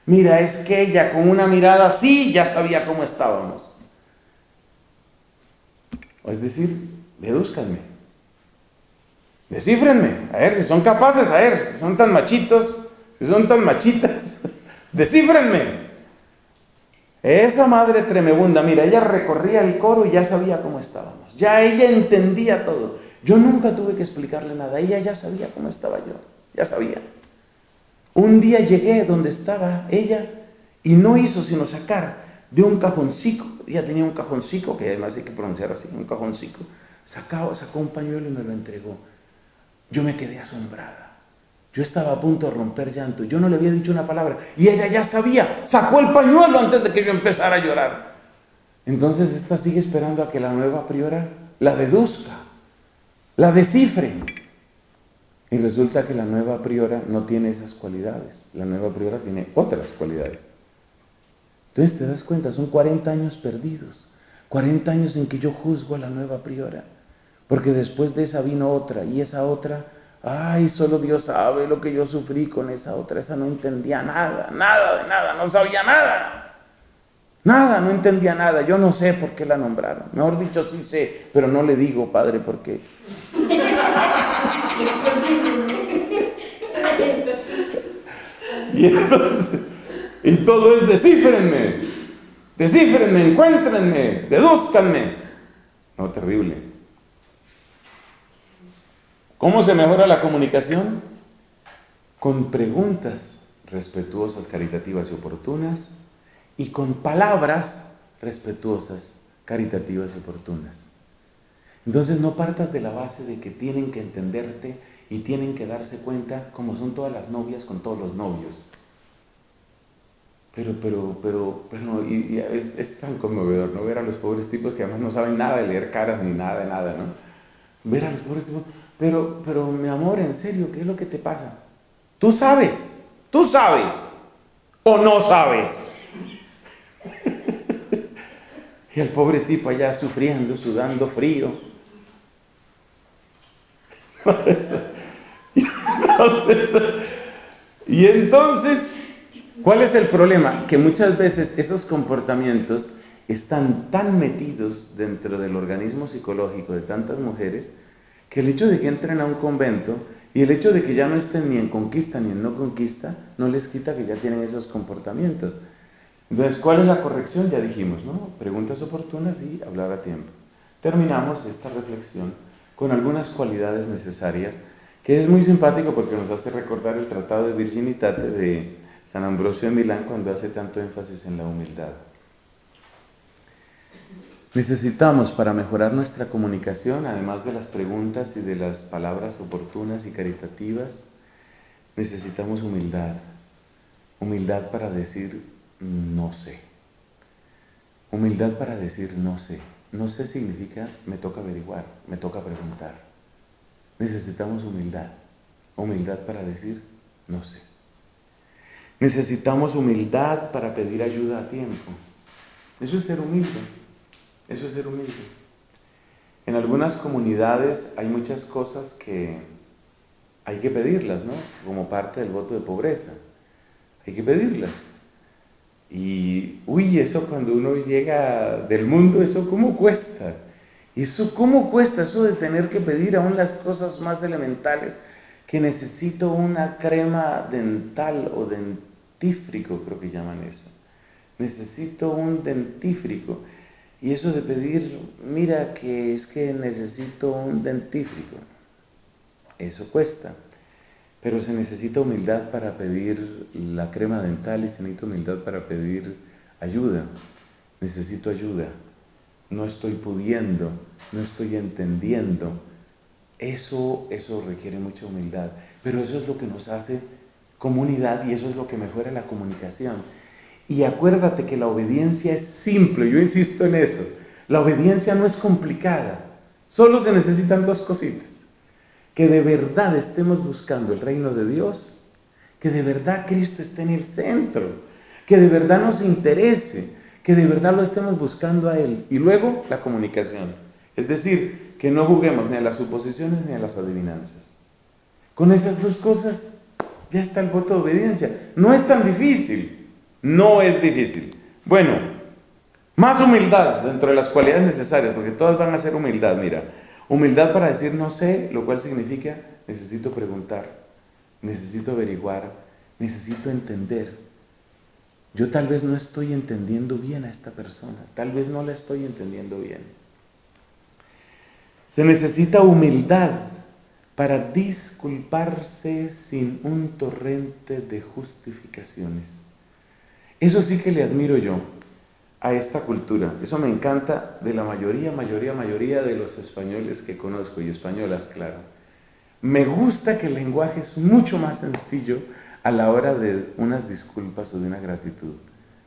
Mira, es que ella con una mirada así ya sabía cómo estábamos. Es decir, dedúzcanme, descifrenme, a ver si son capaces, a ver si son tan machitos, si son tan machitas, descifrenme. Esa madre tremebunda, mira, ella recorría el coro y ya sabía cómo estábamos, ya ella entendía todo. Yo nunca tuve que explicarle nada, ella ya sabía cómo estaba yo, ya sabía. Un día llegué donde estaba ella y no hizo sino sacar de un cajoncito, ella tenía un cajoncito, que además hay que pronunciar así, un cajoncito, sacó, sacó un pañuelo y me lo entregó. Yo me quedé asombrada. Yo estaba a punto de romper llanto. Yo no le había dicho una palabra. Y ella ya sabía. Sacó el pañuelo antes de que yo empezara a llorar. Entonces esta sigue esperando a que la nueva priora la deduzca, la descifre. Y resulta que la nueva priora no tiene esas cualidades. La nueva priora tiene otras cualidades. Entonces te das cuenta, son 40 años perdidos. 40 años en que yo juzgo a la nueva priora. Porque después de esa vino otra y esa otra Ay, solo Dios sabe lo que yo sufrí con esa otra. Esa no entendía nada, nada de nada, no sabía nada. Nada, no entendía nada. Yo no sé por qué la nombraron. Mejor dicho, sí sé, pero no le digo, Padre, por qué. y entonces, y todo es descifrenme, descifrenme, encuéntrenme, deduzcanme. No, terrible. ¿Cómo se mejora la comunicación? Con preguntas respetuosas, caritativas y oportunas y con palabras respetuosas, caritativas y oportunas. Entonces no partas de la base de que tienen que entenderte y tienen que darse cuenta como son todas las novias con todos los novios. Pero, pero, pero, pero, y, es, tan conmovedor, ¿no? Ver a los pobres tipos que además no saben nada de leer caras ni nada nada, ¿no? Ver a los pobres tipos, pero, pero mi amor, en serio, ¿qué es lo que te pasa? Tú sabes, tú sabes o no sabes. y el pobre tipo allá sufriendo, sudando frío. y entonces, ¿cuál es el problema? Que muchas veces esos comportamientos están tan metidos dentro del organismo psicológico de tantas mujeres que el hecho de que entren a un convento y el hecho de que ya no estén ni en conquista ni en no conquista, no les quita que ya tienen esos comportamientos. Entonces, ¿cuál es la corrección? Ya dijimos, ¿no? Preguntas oportunas y hablar a tiempo. Terminamos esta reflexión con algunas cualidades necesarias, que es muy simpático porque nos hace recordar el Tratado de Virginitate de San Ambrosio de Milán cuando hace tanto énfasis en la humildad. Necesitamos para mejorar nuestra comunicación, además de las preguntas y de las palabras oportunas y caritativas, necesitamos humildad. Humildad para decir no sé. Humildad para decir no sé. No sé significa me toca averiguar, me toca preguntar. Necesitamos humildad. Humildad para decir no sé. Necesitamos humildad para pedir ayuda a tiempo. Eso es ser humilde. Eso es ser humilde. En algunas comunidades hay muchas cosas que hay que pedirlas, ¿no? Como parte del voto de pobreza. Hay que pedirlas. Y, uy, eso cuando uno llega del mundo, eso cómo cuesta. Eso cómo cuesta, eso de tener que pedir aún las cosas más elementales, que necesito una crema dental o dentífrico, creo que llaman eso. Necesito un dentífrico. Y eso de pedir, mira que es que necesito un dentífrico, eso cuesta. pero se necesita humildad para pedir la crema dental y se necesita humildad para pedir ayuda. Necesito ayuda. No estoy pudiendo, no estoy entendiendo. Eso, eso requiere mucha humildad, pero eso es lo que nos hace comunidad y eso es lo que mejora la comunicación. Y acuérdate que la obediencia es simple, yo insisto en eso. La obediencia no es complicada, solo se necesitan dos cositas. Que de verdad estemos buscando el reino de Dios, que de verdad Cristo esté en el centro, que de verdad nos interese, que de verdad lo estemos buscando a Él. Y luego la comunicación. Es decir, que no juguemos ni a las suposiciones ni a las adivinanzas. Con esas dos cosas ya está el voto de obediencia. No es tan difícil, no es difícil. Bueno, más humildad dentro de las cualidades necesarias, porque todas van a ser humildad, mira. Humildad para decir no sé, lo cual significa necesito preguntar, necesito averiguar, necesito entender. Yo tal vez no estoy entendiendo bien a esta persona, tal vez no la estoy entendiendo bien. Se necesita humildad para disculparse sin un torrente de justificaciones. Eso sí que le admiro yo a esta cultura. Eso me encanta de la mayoría, mayoría, mayoría de los españoles que conozco y españolas, claro. Me gusta que el lenguaje es mucho más sencillo a la hora de unas disculpas o de una gratitud.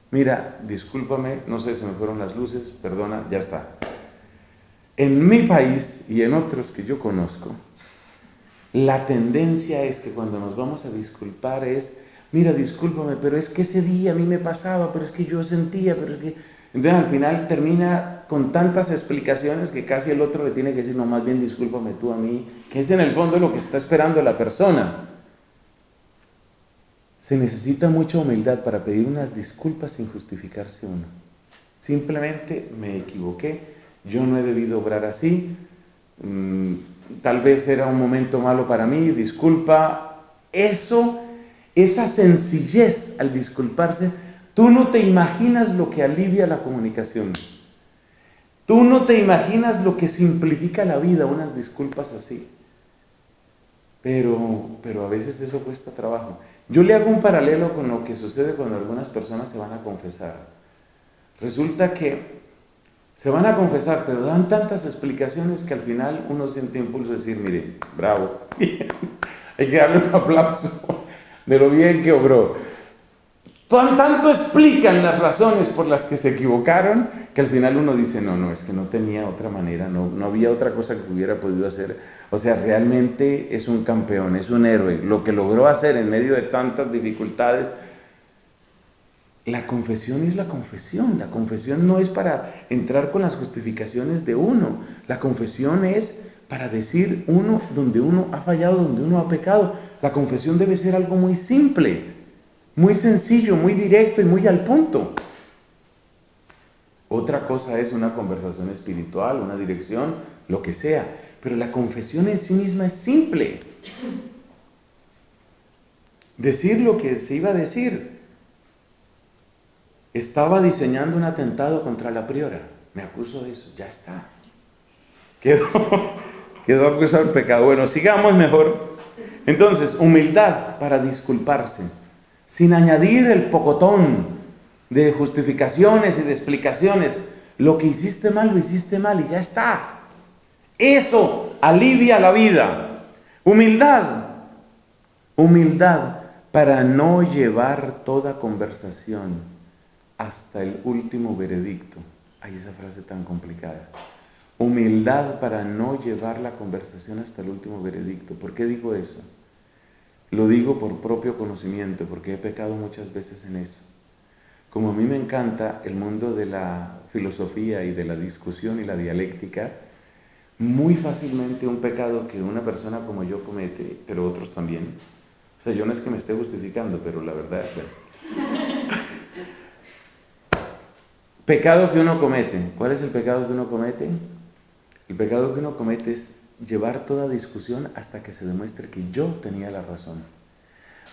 Mira, discúlpame, no sé, se me fueron las luces, perdona, ya está. En mi país y en otros que yo conozco, la tendencia es que cuando nos vamos a disculpar es, mira, discúlpame, pero es que ese día a mí me pasaba, pero es que yo sentía, pero es que... Entonces al final termina con tantas explicaciones que casi el otro le tiene que decir, no, más bien discúlpame tú a mí, que es en el fondo lo que está esperando la persona. Se necesita mucha humildad para pedir unas disculpas sin justificarse uno. Simplemente me equivoqué, yo no he debido obrar así, mm, tal vez era un momento malo para mí, disculpa. Eso, esa sencillez al disculparse, tú no te imaginas lo que alivia la comunicación. Tú no te imaginas lo que simplifica la vida, unas disculpas así. Pero, pero a veces eso cuesta trabajo. Yo le hago un paralelo con lo que sucede cuando algunas personas se van a confesar. Resulta que se van a confesar, pero dan tantas explicaciones que al final uno siente impulso de decir, mire, bravo, hay que darle un aplauso de lo bien que obró. Tanto explican las razones por las que se equivocaron que al final uno dice, no, no, es que no tenía otra manera, no, no había otra cosa que hubiera podido hacer. O sea, realmente es un campeón, es un héroe. Lo que logró hacer en medio de tantas dificultades, la confesión es la confesión. La confesión no es para entrar con las justificaciones de uno. La confesión es para decir uno donde uno ha fallado, donde uno ha pecado. La confesión debe ser algo muy simple, muy sencillo, muy directo y muy al punto. Otra cosa es una conversación espiritual, una dirección, lo que sea. Pero la confesión en sí misma es simple. Decir lo que se iba a decir estaba diseñando un atentado contra la priora. Me acuso de eso, ya está. Quedó, quedó acusado el pecado. Bueno, sigamos mejor. Entonces, humildad para disculparse, sin añadir el pocotón de justificaciones y de explicaciones. Lo que hiciste mal, lo hiciste mal y ya está. Eso alivia la vida. Humildad. Humildad para no llevar toda conversación hasta el último veredicto. Hay esa frase tan complicada. Humildad para no llevar la conversación hasta el último veredicto. ¿Por qué digo eso? Lo digo por propio conocimiento, porque he pecado muchas veces en eso. Como a mí me encanta el mundo de la filosofía y de la discusión y la dialéctica, muy fácilmente un pecado que una persona como yo comete, pero otros también. O sea, yo no es que me esté justificando, pero la verdad, Pecado que uno comete. ¿Cuál es el pecado que uno comete? El pecado que uno comete es llevar toda discusión hasta que se demuestre que yo tenía la razón.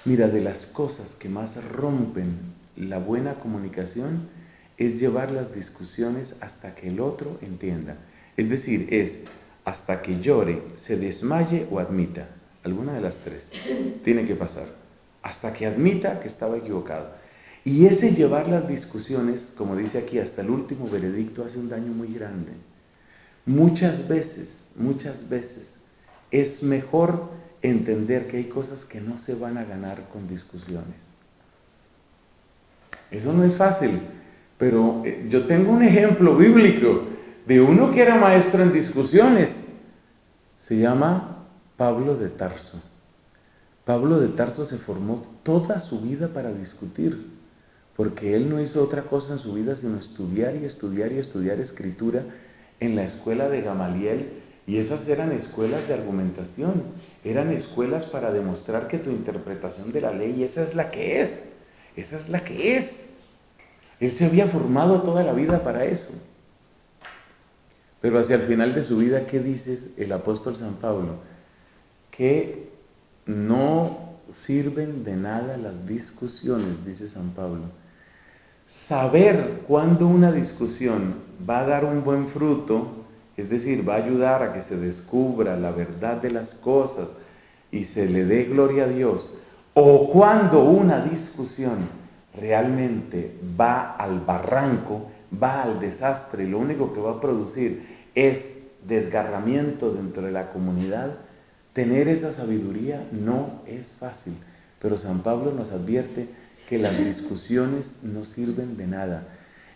Mira, de las cosas que más rompen la buena comunicación es llevar las discusiones hasta que el otro entienda. Es decir, es hasta que llore, se desmaye o admita. alguna de las tres, tiene que pasar, hasta que admita que estaba equivocado. Y ese llevar las discusiones, como dice aquí, hasta el último veredicto hace un daño muy grande. Muchas veces, muchas veces, es mejor entender que hay cosas que no se van a ganar con discusiones. Eso no es fácil, pero eh, yo tengo un ejemplo bíblico de uno que era maestro en discusiones. Se llama Pablo de Tarso. Pablo de Tarso se formó toda su vida para discutir, porque él no hizo otra cosa en su vida sino estudiar y estudiar y estudiar escritura en la escuela de Gamaliel. Y esas eran escuelas de argumentación, eran escuelas para demostrar que tu interpretación de la ley, esa es la que es, esa es la que es. Él se había formado toda la vida para eso. Pero hacia el final de su vida, ¿qué dices el apóstol San Pablo? Que no sirven de nada las discusiones, dice San Pablo. Saber cuándo una discusión va a dar un buen fruto, es decir, va a ayudar a que se descubra la verdad de las cosas y se le dé gloria a Dios, o cuando una discusión realmente va al barranco, va al desastre y lo único que va a producir es desgarramiento dentro de la comunidad, tener esa sabiduría no es fácil. Pero San Pablo nos advierte que las discusiones no sirven de nada.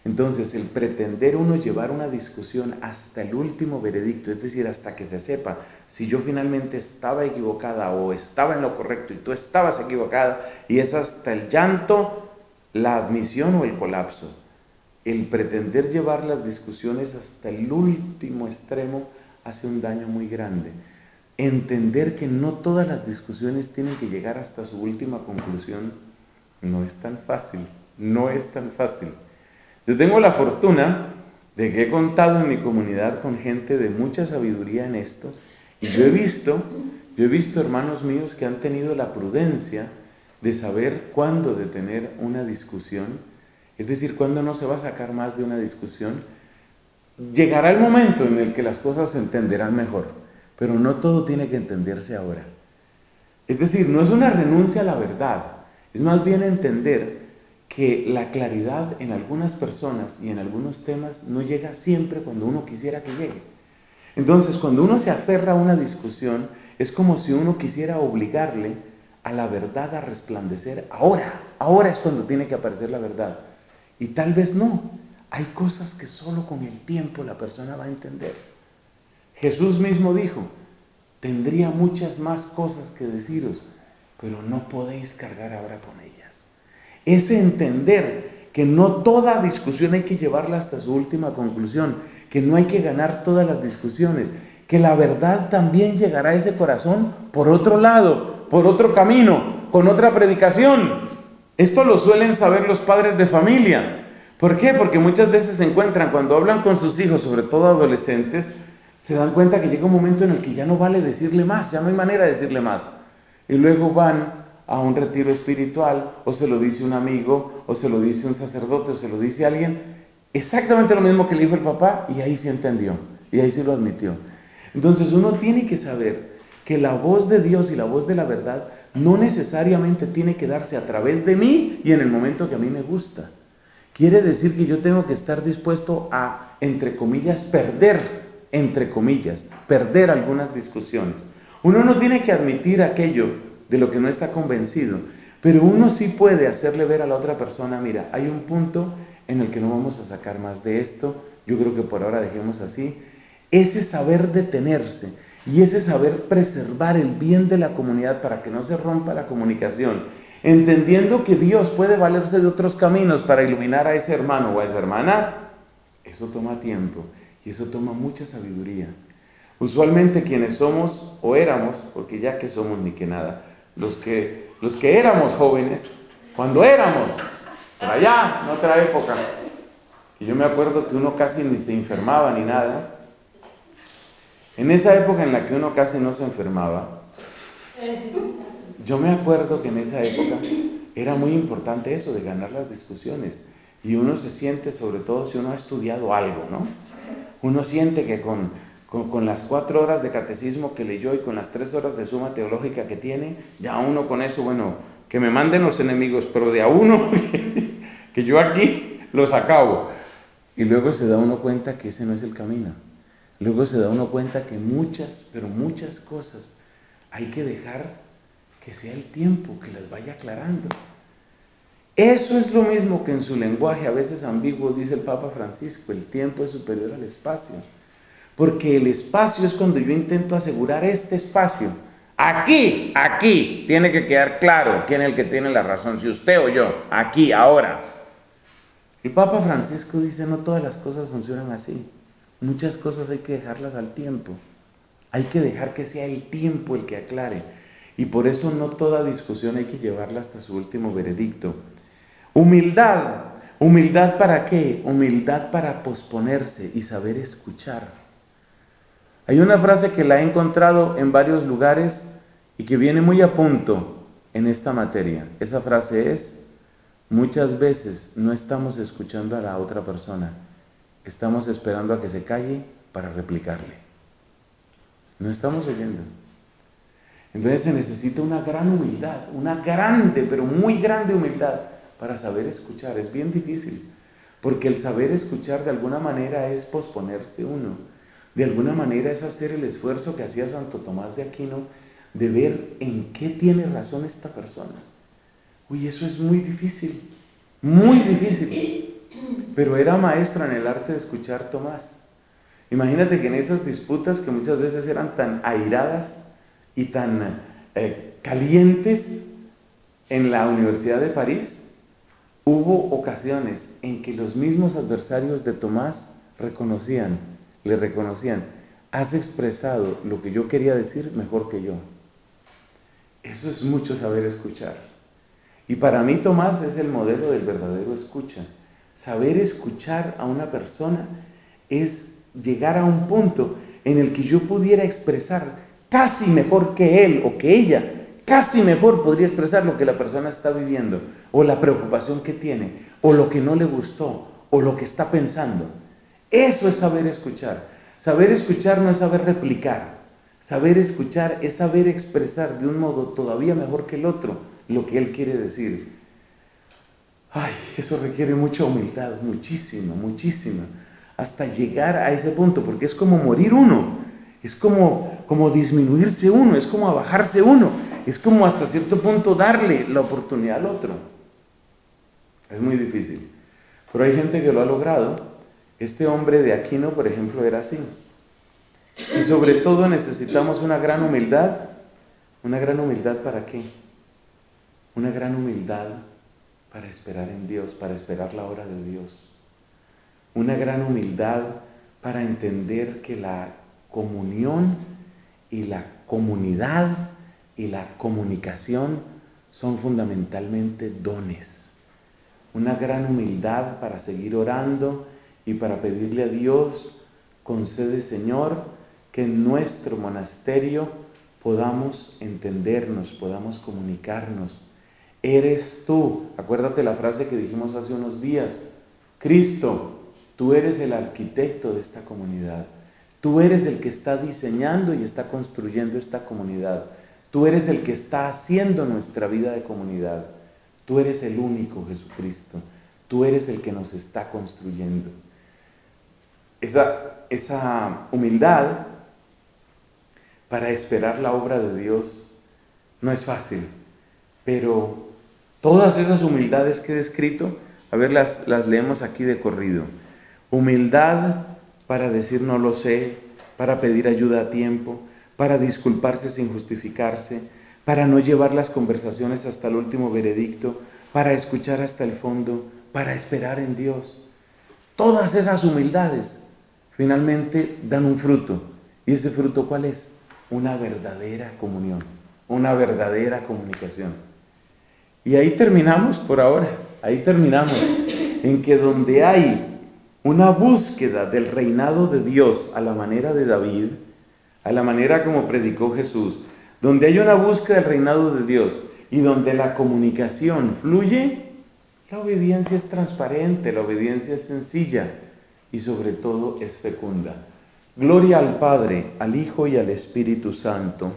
Entonces, el pretender uno llevar una discusión hasta el último veredicto, es decir, hasta que se sepa si yo finalmente estaba equivocada o estaba en lo correcto y tú estabas equivocada, y es hasta el llanto la admisión o el colapso. El pretender llevar las discusiones hasta el último extremo hace un daño muy grande. Entender que no todas las discusiones tienen que llegar hasta su última conclusión no es tan fácil, no es tan fácil. Yo tengo la fortuna de que he contado en mi comunidad con gente de mucha sabiduría en esto y yo he visto, yo he visto hermanos míos que han tenido la prudencia de saber cuándo detener una discusión, es decir, cuándo no se va a sacar más de una discusión, llegará el momento en el que las cosas se entenderán mejor, pero no todo tiene que entenderse ahora. Es decir, no es una renuncia a la verdad, es más bien entender que la claridad en algunas personas y en algunos temas no llega siempre cuando uno quisiera que llegue. Entonces, cuando uno se aferra a una discusión, es como si uno quisiera obligarle a la verdad a resplandecer ahora. Ahora es cuando tiene que aparecer la verdad. Y tal vez no. Hay cosas que solo con el tiempo la persona va a entender. Jesús mismo dijo, tendría muchas más cosas que deciros, pero no podéis cargar ahora con ellas. Ese entender que no toda discusión hay que llevarla hasta su última conclusión, que no hay que ganar todas las discusiones, que la verdad también llegará a ese corazón por otro lado, por otro camino, con otra predicación. Esto lo suelen saber los padres de familia. ¿Por qué? Porque muchas veces se encuentran cuando hablan con sus hijos, sobre todo adolescentes, se dan cuenta que llega un momento en el que ya no vale decirle más, ya no hay manera de decirle más. Y luego van a un retiro espiritual, o se lo dice un amigo, o se lo dice un sacerdote, o se lo dice alguien, exactamente lo mismo que le dijo el papá, y ahí sí entendió, y ahí sí lo admitió. Entonces uno tiene que saber que la voz de Dios y la voz de la verdad no necesariamente tiene que darse a través de mí y en el momento que a mí me gusta. Quiere decir que yo tengo que estar dispuesto a, entre comillas, perder, entre comillas, perder algunas discusiones. Uno no tiene que admitir aquello de lo que no está convencido, pero uno sí puede hacerle ver a la otra persona, mira, hay un punto en el que no vamos a sacar más de esto, yo creo que por ahora dejemos así, ese saber detenerse y ese saber preservar el bien de la comunidad para que no se rompa la comunicación, entendiendo que Dios puede valerse de otros caminos para iluminar a ese hermano o a esa hermana, eso toma tiempo y eso toma mucha sabiduría. Usualmente quienes somos o éramos, porque ya que somos ni que nada, los que, los que éramos jóvenes, cuando éramos, por allá, en otra época, que yo me acuerdo que uno casi ni se enfermaba ni nada, en esa época en la que uno casi no se enfermaba, yo me acuerdo que en esa época era muy importante eso de ganar las discusiones. Y uno se siente, sobre todo si uno ha estudiado algo, ¿no? Uno siente que con, con, las cuatro horas de catecismo que leyó y con las tres horas de suma teológica que tiene, ya uno con eso, bueno, que me manden los enemigos, pero de a uno, que yo aquí los acabo. Y luego se da uno cuenta que ese no es el camino. Luego se da uno cuenta que muchas, pero muchas cosas hay que dejar que sea el tiempo que las vaya aclarando. Eso es lo mismo que en su lenguaje a veces ambiguo dice el Papa Francisco, el tiempo es superior al espacio. Porque el espacio es cuando yo intento asegurar este espacio. Aquí, aquí, tiene que quedar claro quién es el que tiene la razón, si usted o yo, aquí, ahora. El Papa Francisco dice, no todas las cosas funcionan así. Muchas cosas hay que dejarlas al tiempo. Hay que dejar que sea el tiempo el que aclare. Y por eso no toda discusión hay que llevarla hasta su último veredicto. Humildad. ¿Humildad para qué? Humildad para posponerse y saber escuchar. Hay una frase que la he encontrado en varios lugares y que viene muy a punto en esta materia. Esa frase es, muchas veces no estamos escuchando a la otra persona, estamos esperando a que se calle para replicarle. No estamos oyendo. Entonces se necesita una gran humildad, una grande, pero muy grande humildad para saber escuchar. Es bien difícil, porque el saber escuchar de alguna manera es posponerse uno de alguna manera es hacer el esfuerzo que hacía Santo Tomás de Aquino de ver en qué tiene razón esta persona. Uy, eso es muy difícil, muy difícil. Pero era maestro en el arte de escuchar Tomás. Imagínate que en esas disputas que muchas veces eran tan airadas y tan eh, calientes en la Universidad de París, hubo ocasiones en que los mismos adversarios de Tomás reconocían le reconocían, has expresado lo que yo quería decir mejor que yo. Eso es mucho saber escuchar. Y para mí Tomás es el modelo del verdadero escucha. Saber escuchar a una persona es llegar a un punto en el que yo pudiera expresar casi mejor que él o que ella, casi mejor podría expresar lo que la persona está viviendo, o la preocupación que tiene, o lo que no le gustó, o lo que está pensando. Eso es saber escuchar. Saber escuchar no es saber replicar. Saber escuchar es saber expresar de un modo todavía mejor que el otro lo que él quiere decir. Ay, eso requiere mucha humildad, muchísimo, muchísima, hasta llegar a ese punto, porque es como morir uno, es como, como disminuirse uno, es como abajarse uno, es como hasta cierto punto darle la oportunidad al otro. Es muy difícil, pero hay gente que lo ha logrado este hombre de Aquino, por ejemplo, era así. Y sobre todo necesitamos una gran humildad. ¿Una gran humildad para qué? Una gran humildad para esperar en Dios, para esperar la hora de Dios. Una gran humildad para entender que la comunión y la comunidad y la comunicación son fundamentalmente dones. Una gran humildad para seguir orando y para pedirle a Dios, concede Señor que en nuestro monasterio podamos entendernos, podamos comunicarnos. Eres tú, acuérdate la frase que dijimos hace unos días, Cristo, tú eres el arquitecto de esta comunidad. Tú eres el que está diseñando y está construyendo esta comunidad. Tú eres el que está haciendo nuestra vida de comunidad. Tú eres el único Jesucristo. Tú eres el que nos está construyendo esa, esa humildad para esperar la obra de Dios no es fácil, pero todas esas humildades que he descrito, a ver, las, las leemos aquí de corrido. Humildad para decir no lo sé, para pedir ayuda a tiempo, para disculparse sin justificarse, para no llevar las conversaciones hasta el último veredicto, para escuchar hasta el fondo, para esperar en Dios. Todas esas humildades finalmente dan un fruto. ¿Y ese fruto cuál es? Una verdadera comunión, una verdadera comunicación. Y ahí terminamos por ahora, ahí terminamos, en que donde hay una búsqueda del reinado de Dios a la manera de David, a la manera como predicó Jesús, donde hay una búsqueda del reinado de Dios y donde la comunicación fluye, la obediencia es transparente, la obediencia es sencilla, y sobre todo es fecunda. Gloria al Padre, al Hijo y al Espíritu Santo.